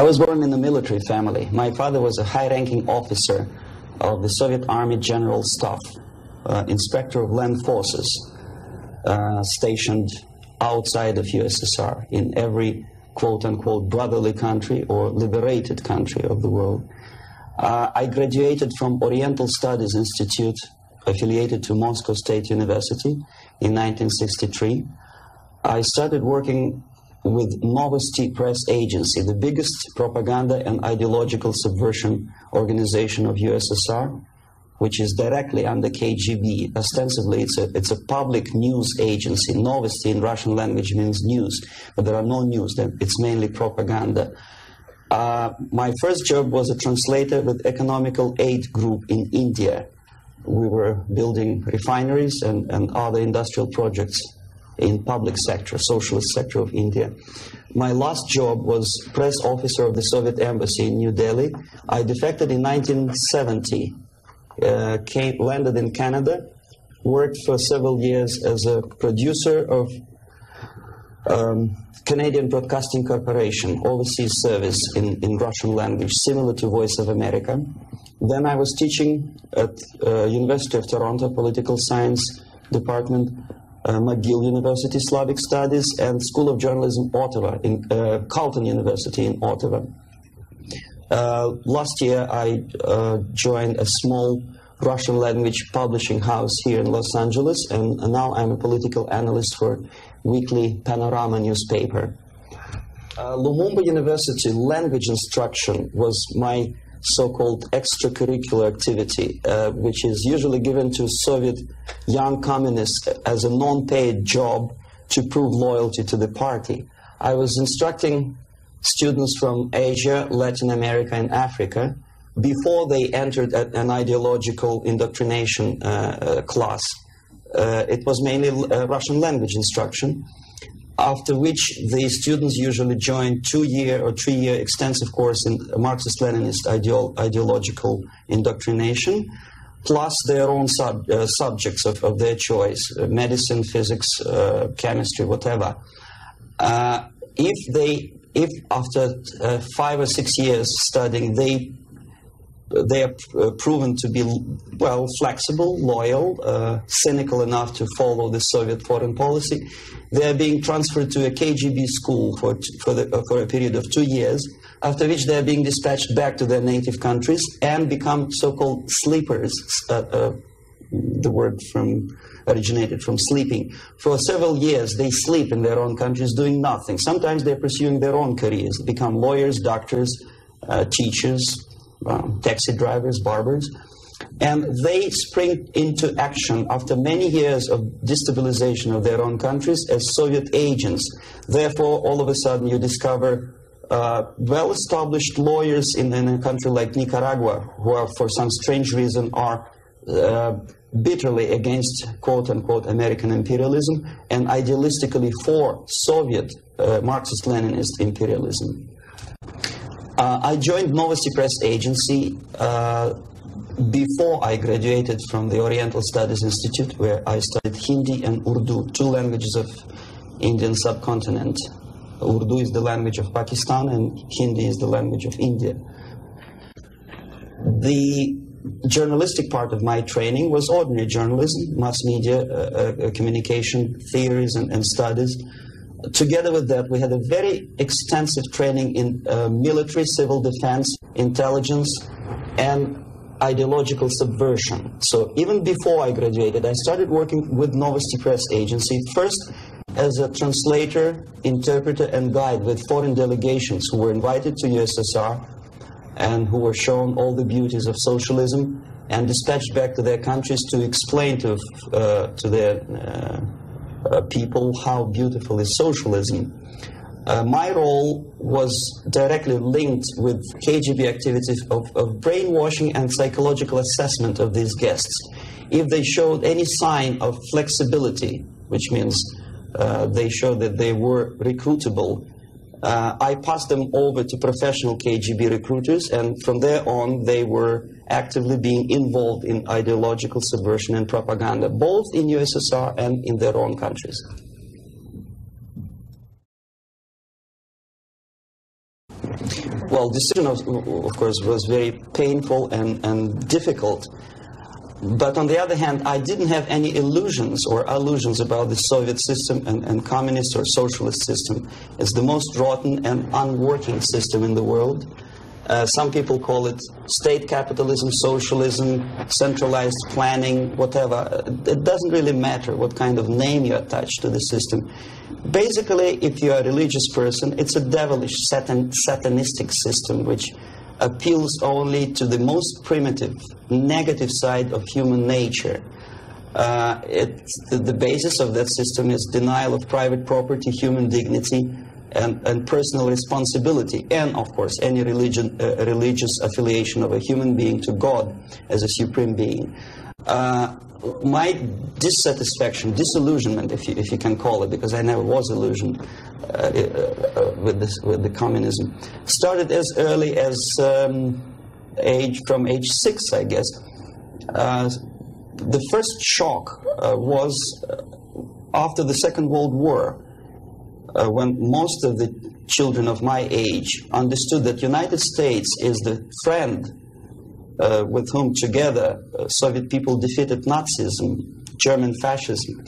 I was born in a military family. My father was a high-ranking officer of the Soviet Army General Staff, uh, inspector of land forces, uh, stationed outside of USSR in every quote-unquote brotherly country or liberated country of the world. Uh, I graduated from Oriental Studies Institute, affiliated to Moscow State University in 1963. I started working with Novosti Press Agency, the biggest propaganda and ideological subversion organization of USSR, which is directly under KGB. Ostensibly, it's a, it's a public news agency. Novosti in Russian language means news, but there are no news. It's mainly propaganda. Uh, my first job was a translator with Economical Aid Group in India. We were building refineries and, and other industrial projects in public sector, socialist sector of India. My last job was press officer of the Soviet embassy in New Delhi. I defected in 1970, uh, came, landed in Canada, worked for several years as a producer of um, Canadian Broadcasting Corporation, overseas service in, in Russian language, similar to Voice of America. Then I was teaching at uh, University of Toronto Political Science Department McGill University Slavic Studies, and School of Journalism Ottawa, in uh, Carleton University in Ottawa. Uh, last year, I uh, joined a small Russian language publishing house here in Los Angeles, and now I'm a political analyst for weekly Panorama newspaper. Uh, Lumumba University language instruction was my so-called extracurricular activity, uh, which is usually given to Soviet young communists as a non-paid job to prove loyalty to the party. I was instructing students from Asia, Latin America, and Africa before they entered an ideological indoctrination uh, uh, class. Uh, it was mainly uh, Russian language instruction after which the students usually join two-year or three-year extensive course in Marxist-Leninist ideolo ideological indoctrination, plus their own sub, uh, subjects of, of, their choice, uh, medicine, physics, uh, chemistry, whatever. Uh, if they, if after uh, five or six years studying, they they are uh, proven to be well flexible, loyal, uh, cynical enough to follow the Soviet foreign policy. They are being transferred to a KGB school for for, the, uh, for a period of two years, after which they are being dispatched back to their native countries and become so-called sleepers. Uh, uh, the word from originated from sleeping. For several years, they sleep in their own countries doing nothing. Sometimes they're pursuing their own careers, become lawyers, doctors, teachers, um, taxi drivers, barbers, and they spring into action after many years of destabilization of their own countries as Soviet agents. Therefore, all of a sudden, you discover uh, well established lawyers in, in, a country like Nicaragua who are, for some strange reason, are uh, bitterly against quote unquote American imperialism and idealistically for Soviet uh, Marxist Leninist imperialism. Uh, I joined Novosti Press Agency uh, before I graduated from the Oriental Studies Institute, where I studied Hindi and Urdu, two languages of Indian subcontinent. Urdu is the language of Pakistan, and Hindi is the language of India. The journalistic part of my training was ordinary journalism, mass media, uh, uh, communication theories, and, and studies together with that, we had a very extensive training in uh, military, civil defense, intelligence, and ideological subversion. So even before I graduated, I started working with Novosti Press Agency, first as a translator, interpreter, and guide with foreign delegations who were invited to USSR and who were shown all the beauties of socialism and dispatched back to their countries to explain to, uh, to their uh, people how beautiful is socialism. Uh, my role was directly linked with KGB activities of, of, brainwashing and psychological assessment of these guests. If they showed any sign of flexibility, which means uh, they showed that they were recruitable, uh, I passed them over to professional KGB recruiters, and from there on, they were actively being involved in ideological subversion and propaganda, both in USSR and in their own countries. Well, decision, of, of course, was very painful and, and difficult. But on the other hand, I didn't have any illusions or illusions about the Soviet system and, and communist or socialist system. It's the most rotten and unworking system in the world. Uh, some people call it state capitalism, socialism, centralized planning, whatever. It doesn't really matter what kind of name you attach to the system. Basically, if you're a religious person, it's a devilish, satan, satanistic system which appeals only to the most primitive, negative side of human nature. Uh, it, the, the basis of that system is denial of private property, human dignity, and, and personal responsibility, and of course, any religion, uh, religious affiliation of a human being to God as a supreme being. Uh, my dissatisfaction, disillusionment, if you, if you can call it, because I never was illusioned uh, uh, uh, with, this, with the communism, started as early as um, age from age six, I guess. Uh, the first shock uh, was uh, after the Second World War, when most of the children of my age understood that United States is the friend uh, with whom together uh, Soviet people defeated Nazism, German fascism,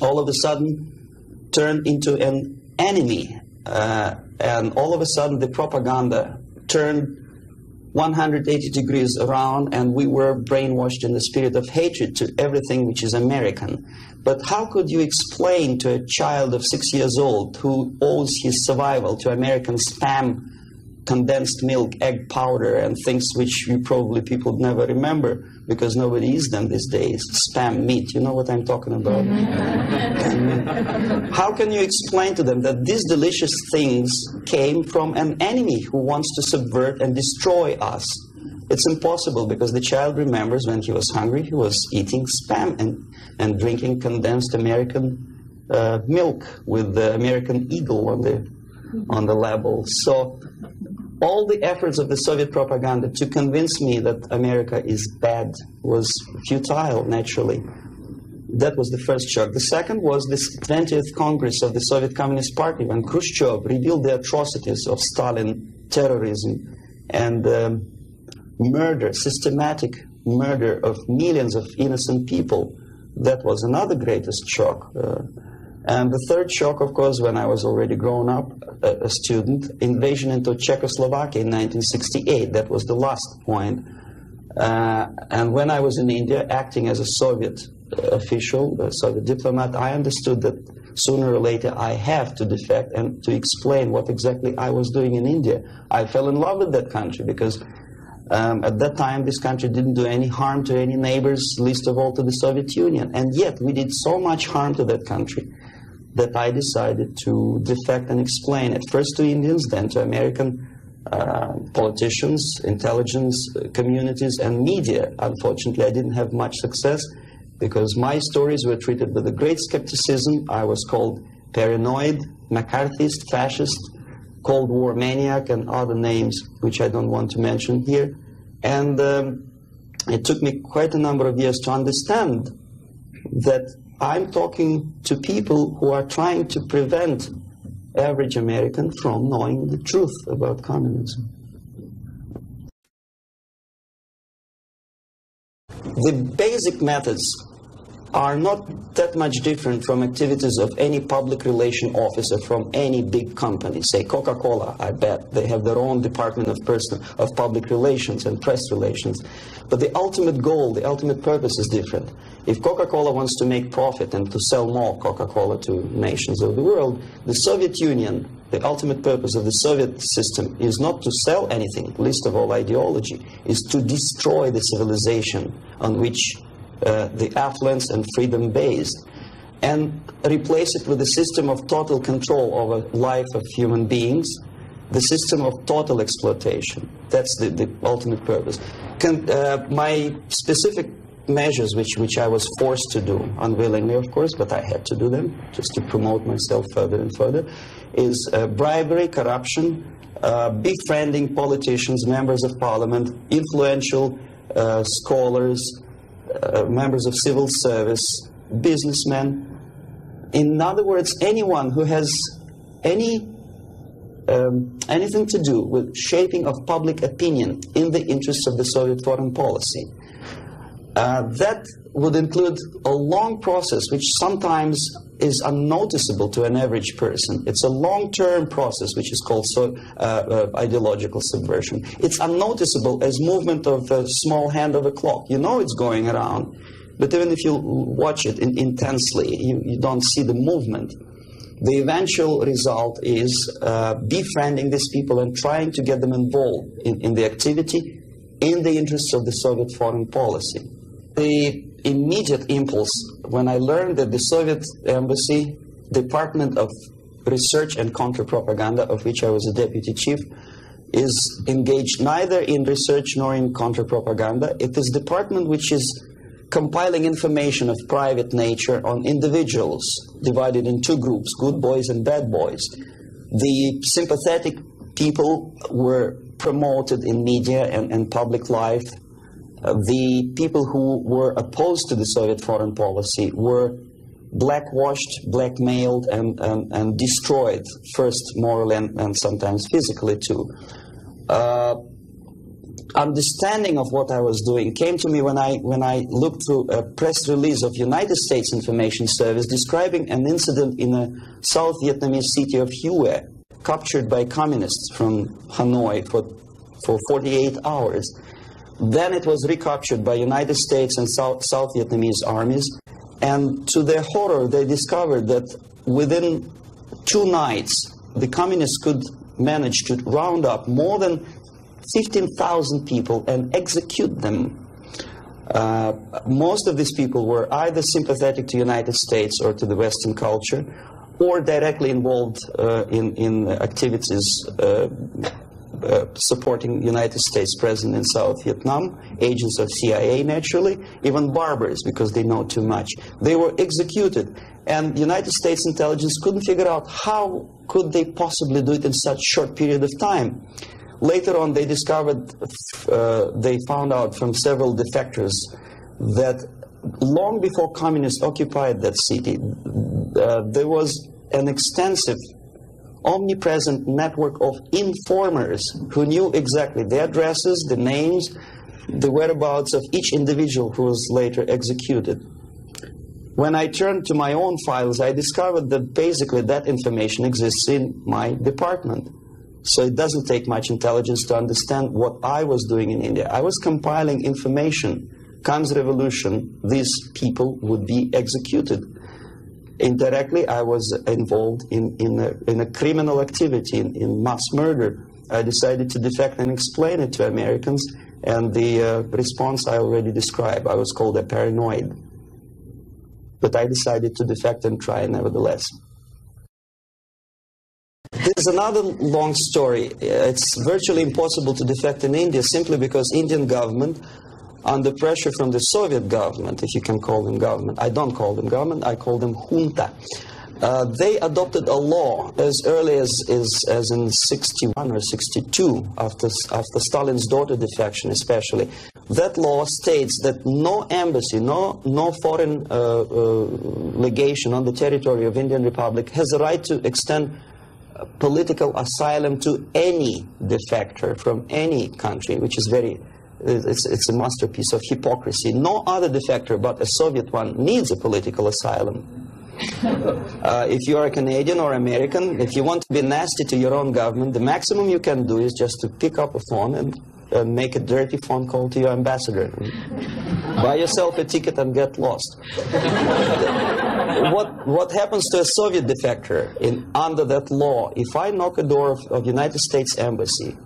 all of a sudden turned into an enemy. Uh, and all of a sudden the propaganda turned 180 degrees around and we were brainwashed in the spirit of hatred to everything which is American. But how could you explain to a child of six years old who owes his survival to American spam condensed milk, egg powder, and things which you probably people never remember because nobody eats them these days. Spam meat, you know what I'm talking about? How can you explain to them that these delicious things came from an enemy who wants to subvert and destroy us? It's impossible because the child remembers when he was hungry, he was eating spam and, and drinking condensed American uh, milk with the American eagle on the on the label. So all the efforts of the Soviet propaganda to convince me that America is bad was futile, naturally. That was the first shock. The second was this 20th Congress of the Soviet Communist Party when Khrushchev revealed the atrocities of Stalin, terrorism, and um, murder, systematic murder of millions of innocent people. That was another greatest shock. Uh, and the third shock, of course, when I was already grown up, a, a student, invasion into Czechoslovakia in 1968. That was the last point. Uh, and when I was in India, acting as a Soviet uh, official, a Soviet diplomat, I understood that sooner or later I have to defect and to explain what exactly I was doing in India. I fell in love with that country because um, at that time this country didn't do any harm to any neighbors, least of all to the Soviet Union. And yet we did so much harm to that country that I decided to defect and explain it first to Indians, then to American uh, politicians, intelligence uh, communities, and media. Unfortunately, I didn't have much success because my stories were treated with a great skepticism. I was called paranoid, McCarthyist, fascist, Cold War maniac, and other names which I don't want to mention here. And um, it took me quite a number of years to understand that I'm talking to people who are trying to prevent average American from knowing the truth about communism. The basic methods are not that much different from activities of any public relation officer from any big company. Say Coca-Cola, I bet they have their own department of person of public relations and press relations. But the ultimate goal, the ultimate purpose is different. If Coca-Cola wants to make profit and to sell more Coca-Cola to nations of the world, the Soviet Union, the ultimate purpose of the Soviet system is not to sell anything, least of all ideology, is to destroy the civilization on which uh, the affluence and freedom based, and replace it with a system of total control over life of human beings, the system of total exploitation. That's the, the ultimate purpose. Con uh, my specific measures, which, which I was forced to do, unwillingly, of course, but I had to do them just to promote myself further and further, is uh, bribery, corruption, uh, befriending politicians, members of parliament, influential uh, scholars, uh, members of civil service, businessmen. In other words, anyone who has any um, anything to do with shaping of public opinion in the interests of the Soviet foreign policy. Uh, that would include a long process which sometimes is unnoticeable to an average person. It's a long-term process which is called so, uh, uh, ideological subversion. It's unnoticeable as movement of a small hand of a clock. You know it's going around, but even if you watch it in, intensely, you, you don't see the movement. The eventual result is uh, befriending these people and trying to get them involved in, in the activity in the interests of the Soviet foreign policy. The immediate impulse when I learned that the Soviet embassy, Department of Research and Counterpropaganda, of which I was a deputy chief, is engaged neither in research nor in counterpropaganda. It is department which is compiling information of private nature on individuals divided in two groups, good boys and bad boys. The sympathetic people were promoted in media and, and public life the people who were opposed to the Soviet foreign policy were blackwashed, blackmailed, and, and, and destroyed, first morally and, and sometimes physically too. Uh, understanding of what I was doing came to me when I, when I looked through a press release of United States Information Service describing an incident in a South Vietnamese city of Hue, captured by communists from Hanoi for, for 48 hours. Then it was recaptured by United States and South, South Vietnamese armies. And to their horror, they discovered that within two nights, the communists could manage to round up more than 15,000 people and execute them. Uh, most of these people were either sympathetic to United States or to the Western culture, or directly involved uh, in, in activities uh, supporting United States president in South Vietnam, agents of CIA naturally, even barbers because they know too much. They were executed, and United States intelligence couldn't figure out how could they possibly do it in such short period of time. Later on, they discovered, uh, they found out from several defectors that long before communists occupied that city, uh, there was an extensive omnipresent network of informers who knew exactly the addresses, the names, the whereabouts of each individual who was later executed. When I turned to my own files, I discovered that basically that information exists in my department. So it doesn't take much intelligence to understand what I was doing in India. I was compiling information. Comes revolution, these people would be executed indirectly, I was involved in, in, a, in a criminal activity, in, in, mass murder. I decided to defect and explain it to Americans, and the uh, response I already described. I was called a paranoid. But I decided to defect and try nevertheless. There's another long story. It's virtually impossible to defect in India simply because Indian government under pressure from the Soviet government, if you can call them government. I don't call them government, I call them junta. Uh, they adopted a law as early as, as, as in 61 or 62, after, after Stalin's daughter defection especially. That law states that no embassy, no, no foreign uh, uh, legation on the territory of Indian Republic has a right to extend political asylum to any defector from any country, which is very it's, it's a masterpiece of hypocrisy. No other defector but a Soviet one needs a political asylum. Uh, if you are a Canadian or American, if you want to be nasty to your own government, the maximum you can do is just to pick up a phone and uh, make a dirty phone call to your ambassador. Buy yourself a ticket and get lost. what, what happens to a Soviet defector in, under that law? If I knock a door of, of United States Embassy,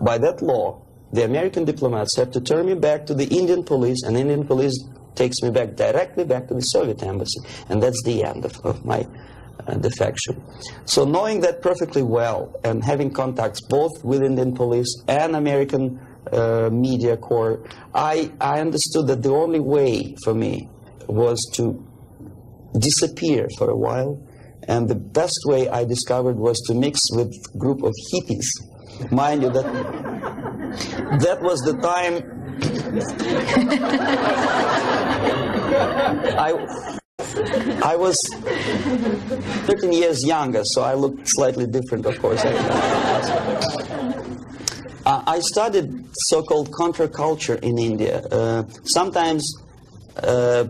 by that law, the American diplomats have to turn me back to the Indian police, and Indian police takes me back directly back to the Soviet embassy. And that's the end of, of my uh, defection. So knowing that perfectly well and having contacts both with Indian police and American uh, media corps, I, I understood that the only way for me was to disappear for a while. And the best way I discovered was to mix with group of hippies. Mind you, that that was the time I I was 13 years younger, so I looked slightly different, of course. Uh, I studied so-called counterculture in India. Uh, sometimes uh,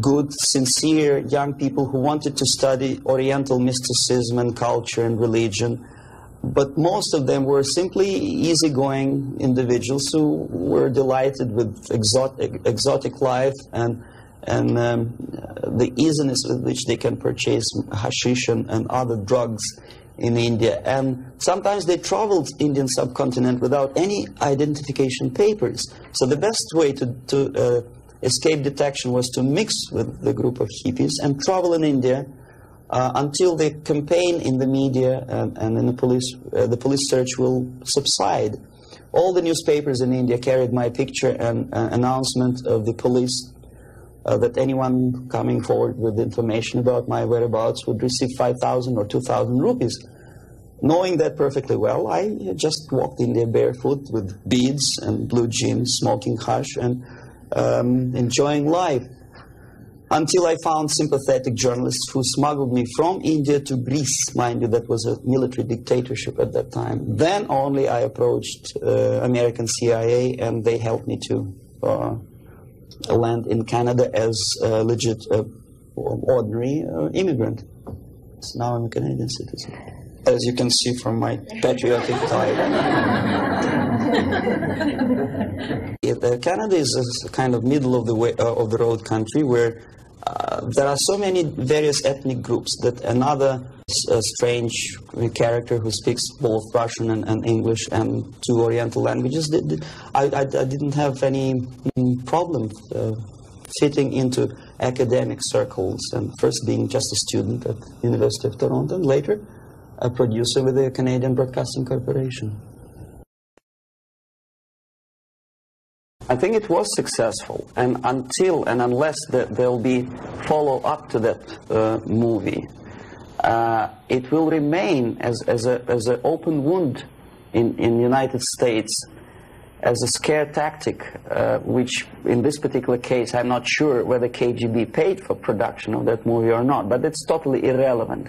good, sincere young people who wanted to study Oriental mysticism and culture and religion, but most of them were simply easygoing individuals who were delighted with exotic, exotic life and and um, the easiness with which they can purchase hashish and, and other drugs in India. And sometimes they traveled Indian subcontinent without any identification papers. So the best way to, to uh, escape detection was to mix with the group of hippies and travel in India uh, until the campaign in the media and, and in the police, uh, the police search will subside. All the newspapers in India carried my picture and uh, announcement of the police uh, that anyone coming forward with information about my whereabouts would receive 5,000 or 2,000 rupees. Knowing that perfectly well, I just walked in there barefoot with beads and blue jeans, smoking hash, and um, enjoying life. Until I found sympathetic journalists who smuggled me from India to Greece. Mind you, that was a military dictatorship at that time. Then only I approached uh, American CIA, and they helped me to uh, land in Canada as a legit, uh, ordinary uh, immigrant. So now I'm a Canadian citizen, as you can see from my patriotic tie. yeah, Canada is a kind of middle of the way, uh, of the road country where uh, there are so many various ethnic groups that another uh, strange character who speaks both Russian and, and English and two Oriental languages, I, I, I, didn't have any mm, problem uh, fitting into academic circles and first being just a student at University of Toronto and later a producer with the Canadian Broadcasting Corporation. I think it was successful, and until and unless the, there will be follow up to that uh, movie, uh, it will remain as, as, a, as an open wound in in United States as a scare tactic, uh, which in this particular case, I'm not sure whether KGB paid for production of that movie or not, but it's totally irrelevant.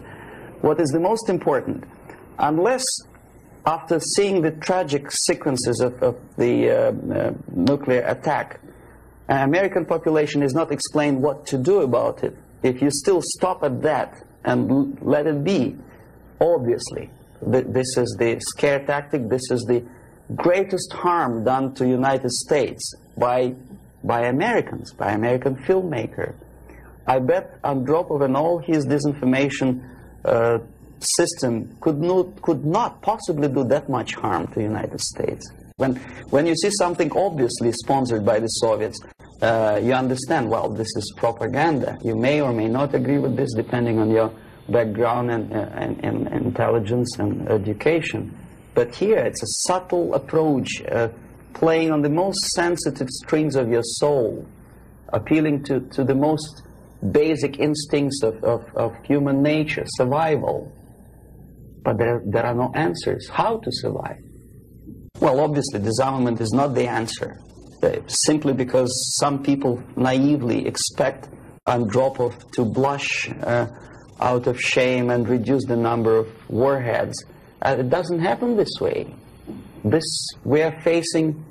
What is the most important, unless after seeing the tragic sequences of, of the uh, uh, nuclear attack, American population is not explained what to do about it. If you still stop at that and let it be, obviously, th this is the scare tactic, this is the greatest harm done to United States by, by Americans, by American filmmaker. I bet Andropov and all his disinformation uh, system could not, could not possibly do that much harm to the United States. When, when you see something obviously sponsored by the Soviets, uh, you understand, well, this is propaganda. You may or may not agree with this depending on your background and, and, and intelligence and education. But here it's a subtle approach, uh, playing on the most sensitive strings of your soul, appealing to, to the most basic instincts of, of, of human nature, survival. But there, there are no answers. How to survive? Well, obviously, disarmament is not the answer. Uh, simply because some people naively expect Andropov to blush uh, out of shame and reduce the number of warheads. Uh, it doesn't happen this way. This, we are facing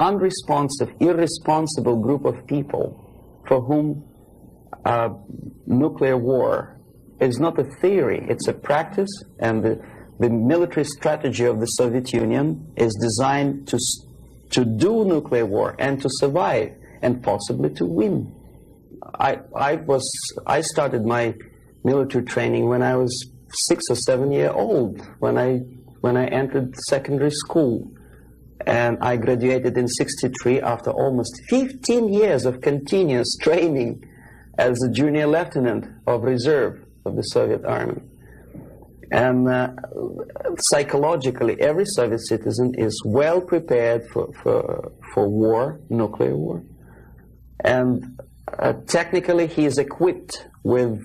unresponsive, irresponsible group of people for whom uh, nuclear war is not a theory, it's a practice, and the, the military strategy of the Soviet Union is designed to, to do nuclear war and to survive and possibly to win. I, I, was, I started my military training when I was six or seven year old, when I, when I entered secondary school. And I graduated in 63 after almost 15 years of continuous training as a junior lieutenant of reserve of the Soviet army. And uh, psychologically, every Soviet citizen is well prepared for, for, for war, nuclear war. And uh, technically, he is equipped with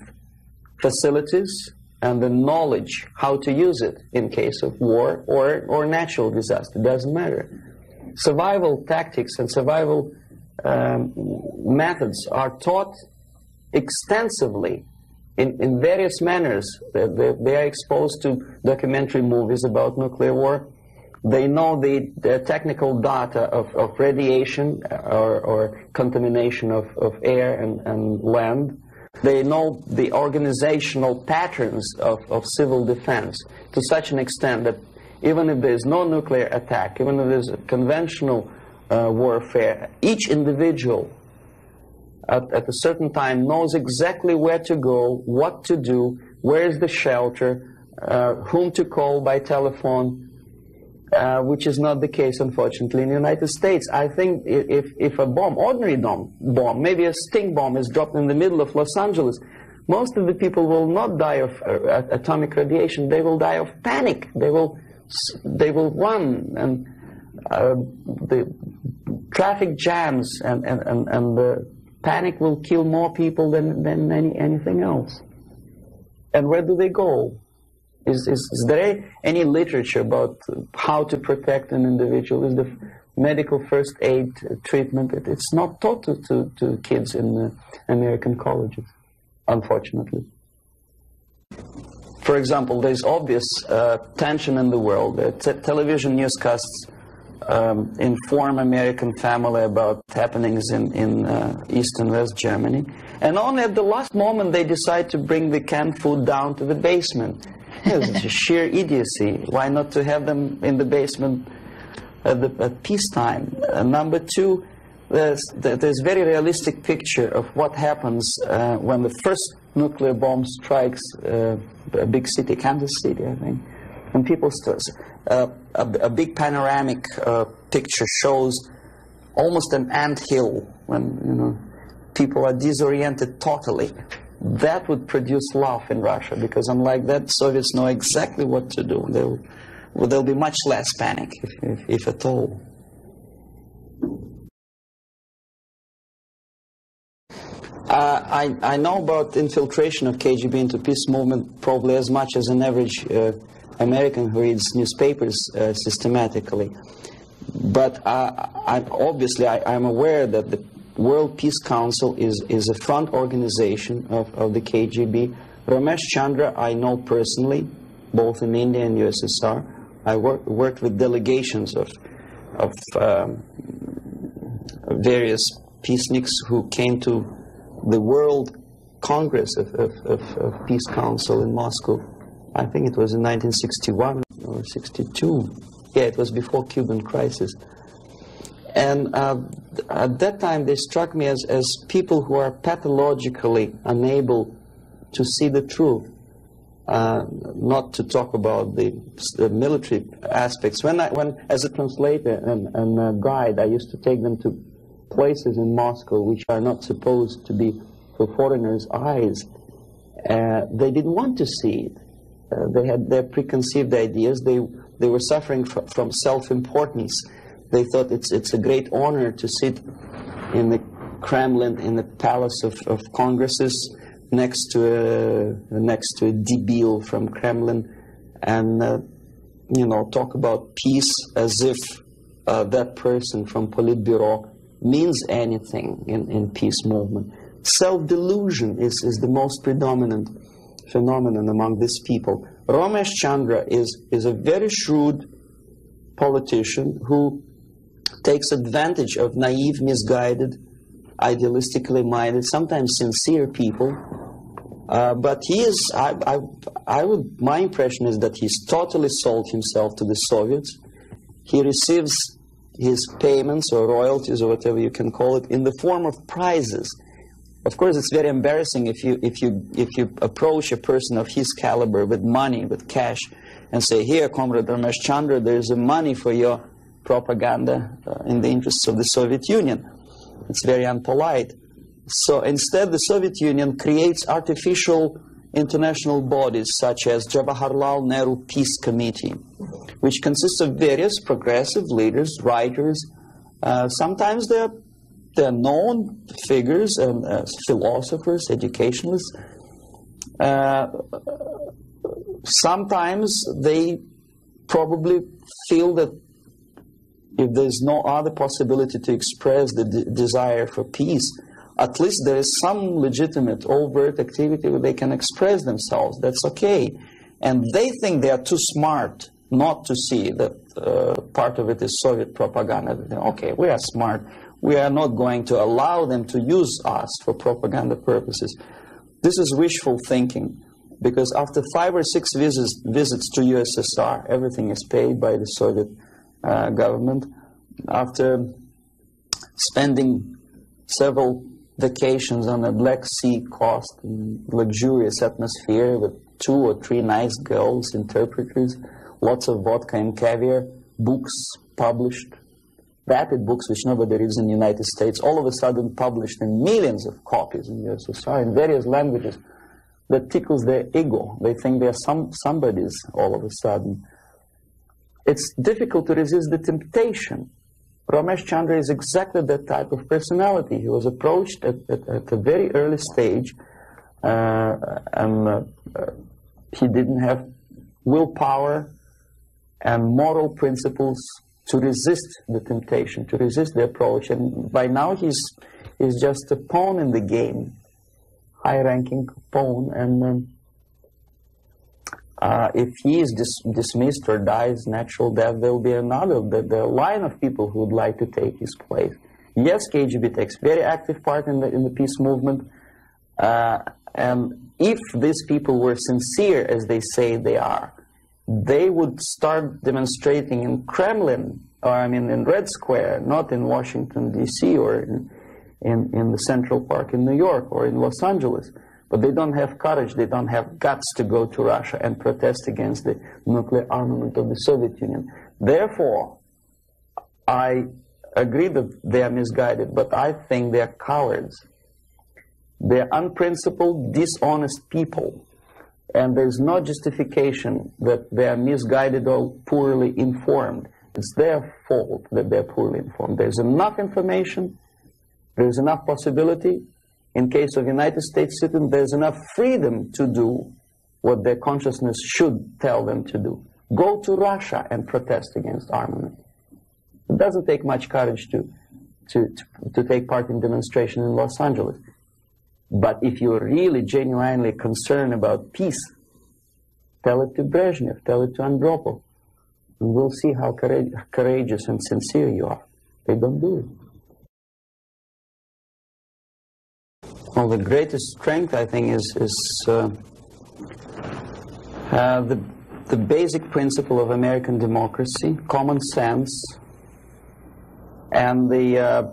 facilities and the knowledge how to use it in case of war or, or natural disaster. Doesn't matter. Survival tactics and survival um, methods are taught extensively in, in various manners. They, they, they, are exposed to documentary movies about nuclear war. They know the, the technical data of, of radiation or, or contamination of, of air and, and land. They know the organizational patterns of, of civil defense to such an extent that even if there's no nuclear attack, even if there's conventional uh, warfare, each individual at, at, a certain time knows exactly where to go, what to do, where is the shelter, uh, whom to call by telephone, uh, which is not the case, unfortunately, in the United States. I think if, if a bomb, ordinary bomb, bomb, maybe a stink bomb is dropped in the middle of Los Angeles, most of the people will not die of uh, atomic radiation. They will die of panic. They will, they will run, and uh, the traffic jams and, and, and, and the panic will kill more people than, than any, anything else. And where do they go? Is, is, is there any literature about how to protect an individual? Is the medical first aid treatment? It, it's not taught to, to, to kids in American colleges, unfortunately. For example, there's obvious uh, tension in the world. Uh, television newscasts um, inform American family about happenings in, in uh, East and West Germany. And only at the last moment they decide to bring the canned food down to the basement. It's sheer idiocy. Why not to have them in the basement at, the, at peacetime? Uh, number two, there's, there's very realistic picture of what happens uh, when the first nuclear bomb strikes uh, a big city, Kansas City, I think. And people uh, a, a, big panoramic uh, picture shows almost an ant hill when you know people are disoriented totally that would produce love in Russia because unlike that, Soviets know exactly what to do. There will there'll be much less panic, if, if, if at all. Uh, I, I know about infiltration of KGB into peace movement probably as much as an average uh, American who reads newspapers uh, systematically. But I, obviously, I, am aware that the World Peace Council is, is a front organization of, of the KGB. Romesh Chandra, I know personally, both in India and USSR. I work, worked with delegations of, of um, various peaceniks who came to the World Congress of, of, of Peace Council in Moscow. I think it was in 1961 or 62. Yeah, it was before Cuban crisis. And uh, at that time, they struck me as, as people who are pathologically unable to see the truth, uh, not to talk about the, the, military aspects. When, I, when as a translator and, and a guide, I used to take them to places in Moscow which are not supposed to be for foreigners' eyes. Uh, they didn't want to see it. Uh, they had their preconceived ideas. They, they were suffering fr from self-importance they thought it's, it's a great honor to sit in the Kremlin, in the Palace of, of Congresses, next to a, next to a debil from Kremlin, and uh, you know talk about peace as if uh, that person from Politburo means anything in, in peace movement. Self-delusion is, is the most predominant phenomenon among these people. Romesh Chandra is, is a very shrewd politician who takes advantage of naive, misguided, idealistically minded, sometimes sincere people. Uh, but he is, I, I, I would, my impression is that he's totally sold himself to the Soviets. He receives his payments or royalties or whatever you can call it in the form of prizes. Of course, it's very embarrassing if you, if you, if you approach a person of his caliber with money, with cash, and say, here, Comrade Romesh Chandra, there's money for your propaganda uh, in the interests of the Soviet Union. It's very unpolite. So instead, the Soviet Union creates artificial international bodies such as Jawaharlal Nehru Peace Committee, which consists of various progressive leaders, writers. Uh, sometimes they're, they're known figures and uh, philosophers, educationalists. Uh, sometimes they probably feel that if there's no other possibility to express the de desire for peace at least there is some legitimate overt activity where they can express themselves. That's okay. And they think they are too smart not to see that uh, part of it is Soviet propaganda. Okay, we are smart. We are not going to allow them to use us for propaganda purposes. This is wishful thinking because after five or six visits, visits to USSR, everything is paid by the Soviet uh, government. After spending several vacations on a Black Sea coast luxurious atmosphere with two or three nice girls, interpreters, lots of vodka and caviar, books published, vapid books which nobody reads in the United States, all of a sudden published in millions of copies in USSR in various languages. That tickles their ego. They think they're some somebody's all of a sudden. It's difficult to resist the temptation. Romesh Chandra is exactly that type of personality. He was approached at, at, at a very early stage, uh, and uh, he didn't have willpower and moral principles to resist the temptation, to resist the approach. And by now he's, he's just a pawn in the game, high-ranking pawn. And um, uh, if he is dis- dismissed or dies natural death, there will be another, the, the line of people who would like to take his place. Yes, KGB takes very active part in the, in the peace movement. Uh, and if these people were sincere as they say they are, they would start demonstrating in Kremlin, or I mean in Red Square, not in Washington, D.C., or in, in, in, the Central Park in New York or in Los Angeles. But they don't have courage, they don't have guts to go to Russia and protest against the nuclear armament of the Soviet Union. Therefore, I agree that they are misguided, but I think they are cowards. They are unprincipled, dishonest people and there's no justification that they are misguided or poorly informed. It's their fault that they're poorly informed. There's enough information, there's enough possibility. In case of United States citizens, there's enough freedom to do what their consciousness should tell them to do. Go to Russia and protest against armament. It doesn't take much courage to, to, to, to take part in demonstration in Los Angeles. But if you're really genuinely concerned about peace, tell it to Brezhnev, tell it to Andropov, and we'll see how courageous and sincere you are. They don't do it. Well, the greatest strength, I think, is, is uh, uh, the, the basic principle of American democracy, common sense, and the, uh,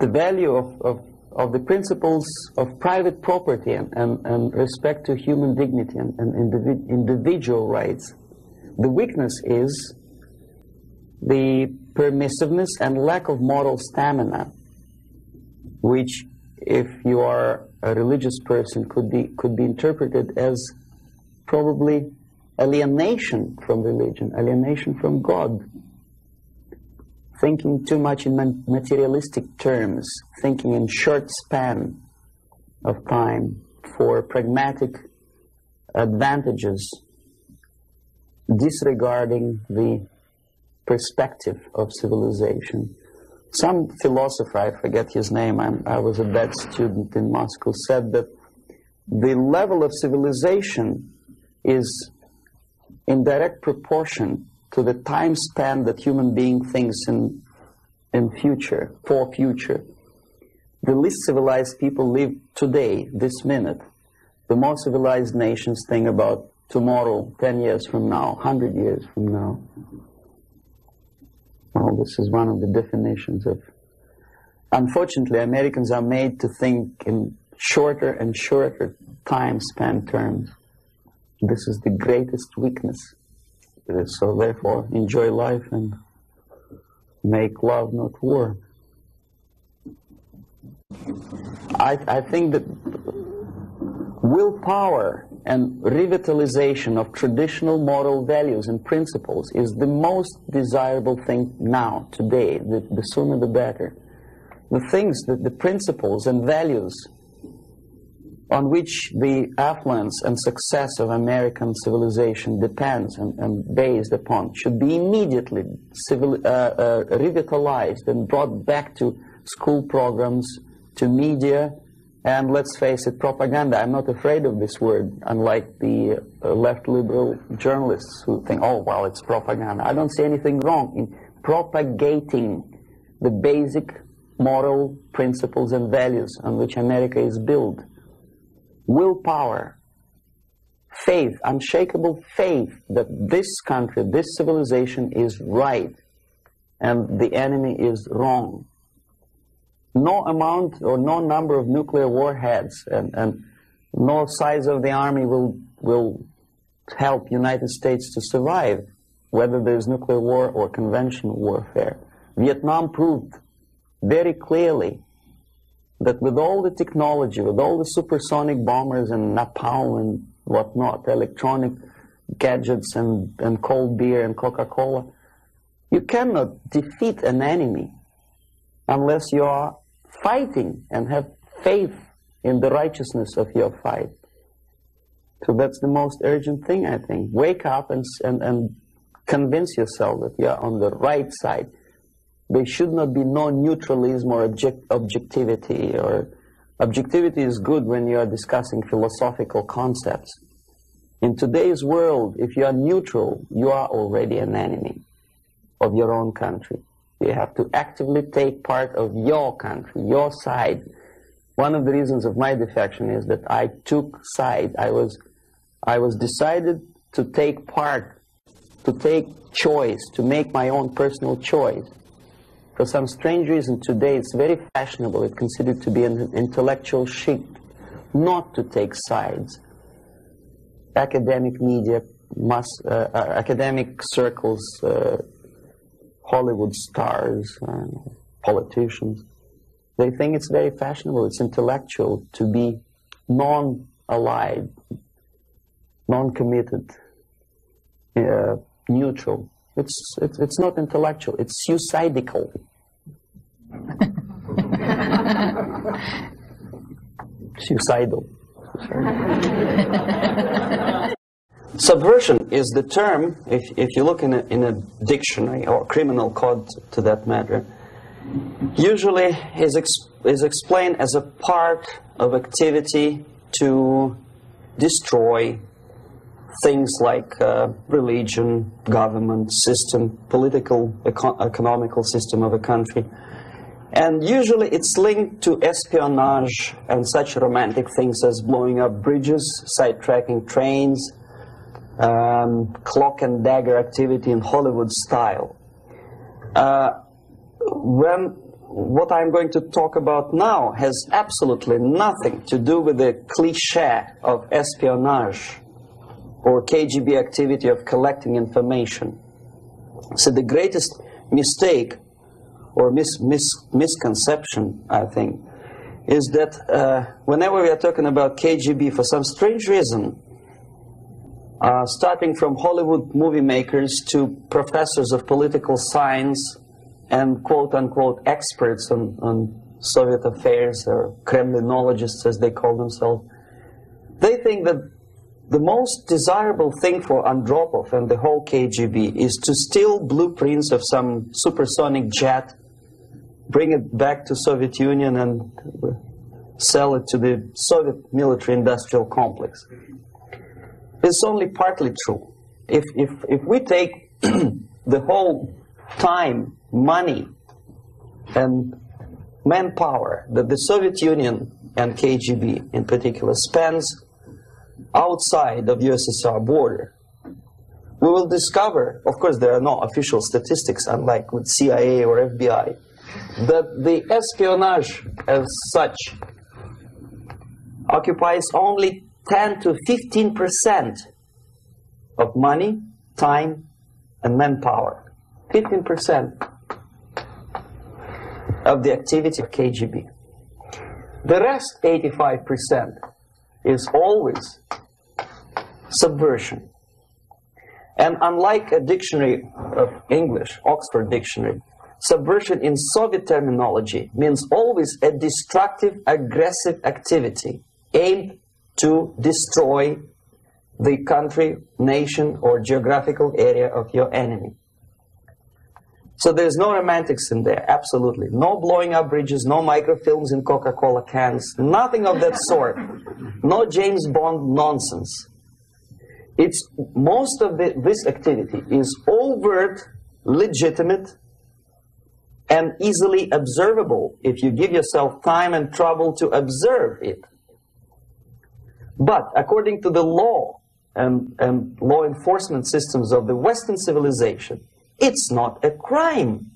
the value of, of of the principles of private property and, and, and respect to human dignity and, and individ individual rights. The weakness is the permissiveness and lack of moral stamina, which, if you are a religious person, could be, could be interpreted as probably alienation from religion, alienation from God thinking too much in materialistic terms, thinking in short span of time for pragmatic advantages, disregarding the perspective of civilization. Some philosopher, I forget his name, I'm, i was a bad student in Moscow, said that the level of civilization is in direct proportion to the time span that human being thinks in, in future, for future. The least civilized people live today, this minute. The more civilized nations think about tomorrow, 10 years from now, 100 years from now. Well, this is one of the definitions of. Unfortunately, Americans are made to think in shorter and shorter time span terms. This is the greatest weakness so therefore, enjoy life and make love, not war. I, I think that willpower and revitalization of traditional moral values and principles is the most desirable thing now, today. The, the sooner the better. The things, that the principles and values on which the affluence and success of American civilization depends and, and based upon should be immediately civil, uh, uh, revitalized and brought back to school programs, to media and let's face it, propaganda. I'm not afraid of this word, unlike the uh, left liberal journalists who think, oh, well, it's propaganda. I don't see anything wrong in propagating the basic moral principles and values on which America is built. Willpower, faith, unshakable faith that this country, this civilization is right and the enemy is wrong no amount or no number of nuclear warheads and, and no size of the army will, will help United States to survive, whether there's nuclear war or conventional warfare. Vietnam proved very clearly that with all the technology, with all the supersonic bombers and napalm and whatnot, electronic gadgets and, and cold beer and Coca-Cola, you cannot defeat an enemy unless you are fighting and have faith in the righteousness of your fight. So that's the most urgent thing, I think. Wake up and, and, and convince yourself that you're on the right side. There should not be no neutralism or object, objectivity. Or objectivity is good when you are discussing philosophical concepts. In today's world, if you are neutral, you are already an enemy of your own country. You have to actively take part of your country, your side. One of the reasons of my defection is that I took side. I was, I was decided to take part, to take choice, to make my own personal choice. For some strange reason today it's very fashionable, it's considered to be an intellectual chic, not to take sides. Academic media, uh, uh, academic circles, uh, Hollywood stars and politicians. They think it's very fashionable, it's intellectual to be non-allied, non-committed, uh, neutral. It's, it's, it's not intellectual, it's suicidical. Suicidal. Subversion is the term, if, if you look in a, in a dictionary or criminal code to that matter, usually is, ex, is explained as a part of activity to destroy things like uh, religion, government, system, political, eco economical system of a country. And usually it's linked to espionage and such romantic things as blowing up bridges, sidetracking trains, um, cloak and dagger activity in Hollywood style. Uh, when what I'm going to talk about now has absolutely nothing to do with the cliche of espionage or KGB activity of collecting information. So the greatest mistake or mis mis misconception, I think, is that uh, whenever we are talking about KGB, for some strange reason, uh, starting from Hollywood movie makers to professors of political science and quote unquote experts on, on Soviet affairs or Kremlinologists as they call themselves, they think that the most desirable thing for Andropov and the whole KGB is to steal blueprints of some supersonic jet, bring it back to Soviet Union and sell it to the Soviet military industrial complex. It's only partly true. If, if, if we take the whole time, money, and manpower that the Soviet Union and KGB in particular spends outside of USSR border, we will discover, of course there are no official statistics unlike with CIA or FBI, that the espionage as such occupies only 10 to 15 percent of money, time, and manpower. 15 percent of the activity of KGB. The rest, 85 percent, is always subversion. And unlike a dictionary of English, Oxford Dictionary, subversion in Soviet terminology means always a destructive, aggressive activity aimed to destroy the country, nation, or geographical area of your enemy. So there's no romantics in there, absolutely. No blowing up bridges, no microfilms in Coca-Cola cans, nothing of that sort. No James Bond nonsense. It's most of the, this activity is overt, legitimate, and easily observable if you give yourself time and trouble to observe it. But according to the law and, and law enforcement systems of the Western civilization, it's not a crime.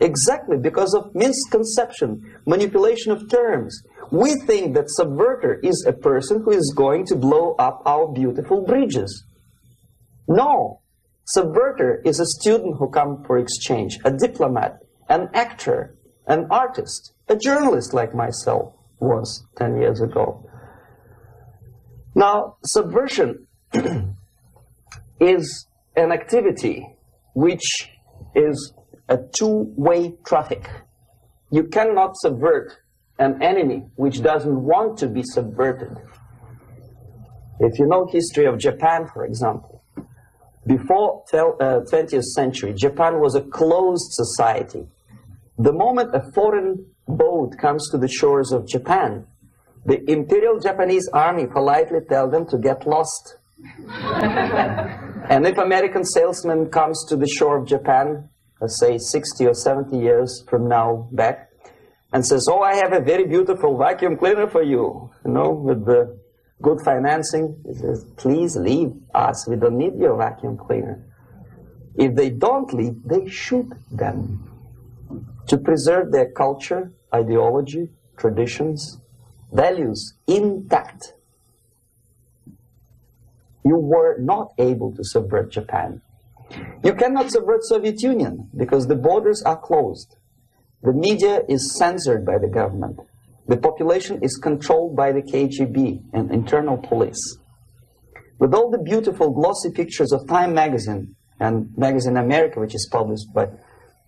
Exactly because of misconception, manipulation of terms. We think that subverter is a person who is going to blow up our beautiful bridges. No. Subverter is a student who comes for exchange, a diplomat, an actor, an artist, a journalist like myself was 10 years ago. Now, subversion is an activity which is a two-way traffic. You cannot subvert an enemy which doesn't want to be subverted. If you know history of Japan, for example, before 20th uh, century, Japan was a closed society. The moment a foreign boat comes to the shores of Japan, the Imperial Japanese Army politely tell them to get lost. and if American salesman comes to the shore of Japan, say 60 or 70 years from now back, and says, oh, I have a very beautiful vacuum cleaner for you, you know, with the good financing, he says, please leave us, we don't need your vacuum cleaner. If they don't leave, they shoot them to preserve their culture, ideology, traditions, values intact. You were not able to subvert Japan. You cannot subvert Soviet Union because the borders are closed. The media is censored by the government. The population is controlled by the KGB and internal police. With all the beautiful glossy pictures of Time magazine and Magazine America, which is published by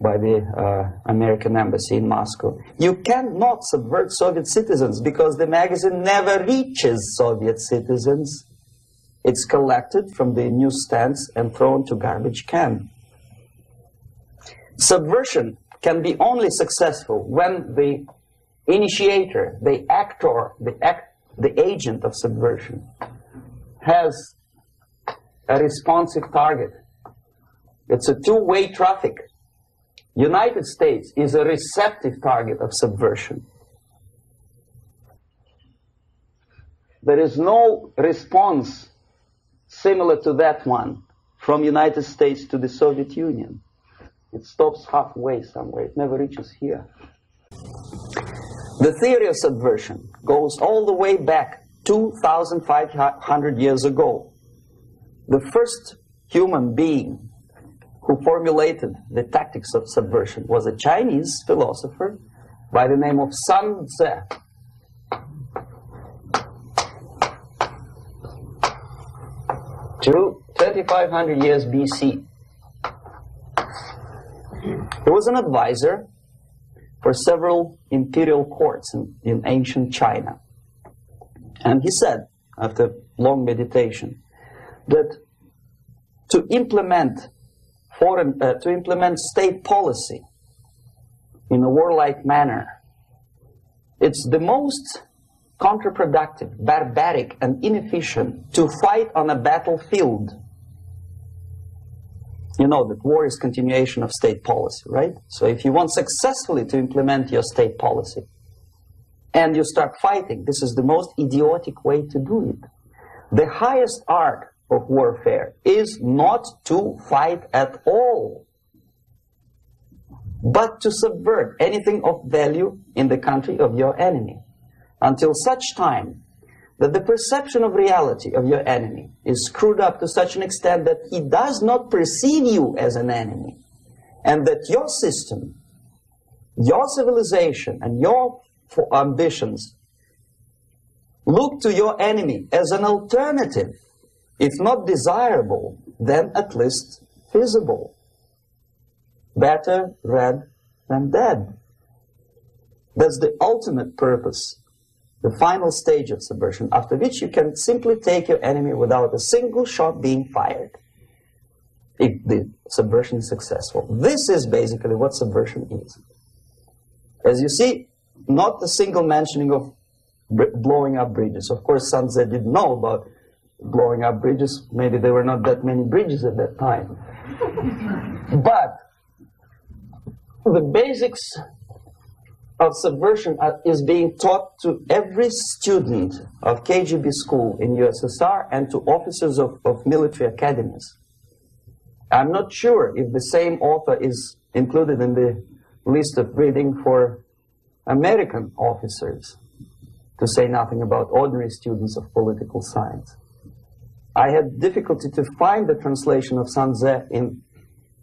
by the uh, American embassy in Moscow. You cannot subvert Soviet citizens because the magazine never reaches Soviet citizens. It's collected from the newsstands and thrown to garbage can. Subversion can be only successful when the initiator, the actor, the, act, the agent of subversion has a responsive target. It's a two-way traffic. United States is a receptive target of subversion. There is no response similar to that one from United States to the Soviet Union. It stops halfway somewhere. It never reaches here. The theory of subversion goes all the way back 2,500 years ago. The first human being who formulated the tactics of subversion was a Chinese philosopher by the name of Sun Tzu. To 2500 years BC. He was an advisor for several imperial courts in, in ancient China. And he said, after long meditation, that to implement foreign, uh, to implement state policy in a warlike manner. It's the most counterproductive, barbaric, and inefficient to fight on a battlefield. You know that war is continuation of state policy, right? So if you want successfully to implement your state policy, and you start fighting, this is the most idiotic way to do it. The highest art of warfare is not to fight at all, but to subvert anything of value in the country of your enemy until such time that the perception of reality of your enemy is screwed up to such an extent that he does not perceive you as an enemy and that your system, your civilization, and your ambitions look to your enemy as an alternative if not desirable, then at least feasible. Better red than dead. That's the ultimate purpose, the final stage of subversion, after which you can simply take your enemy without a single shot being fired. if the subversion is successful. This is basically what subversion is. As you see, not a single mentioning of blowing up bridges. Of course, Tzu didn't know about blowing up bridges. Maybe there were not that many bridges at that time. but the basics of subversion is being taught to every student of KGB school in USSR and to officers of, of military academies. I'm not sure if the same author is included in the list of reading for American officers, to say nothing about ordinary students of political science. I had difficulty to find the translation of Sun Tzu in,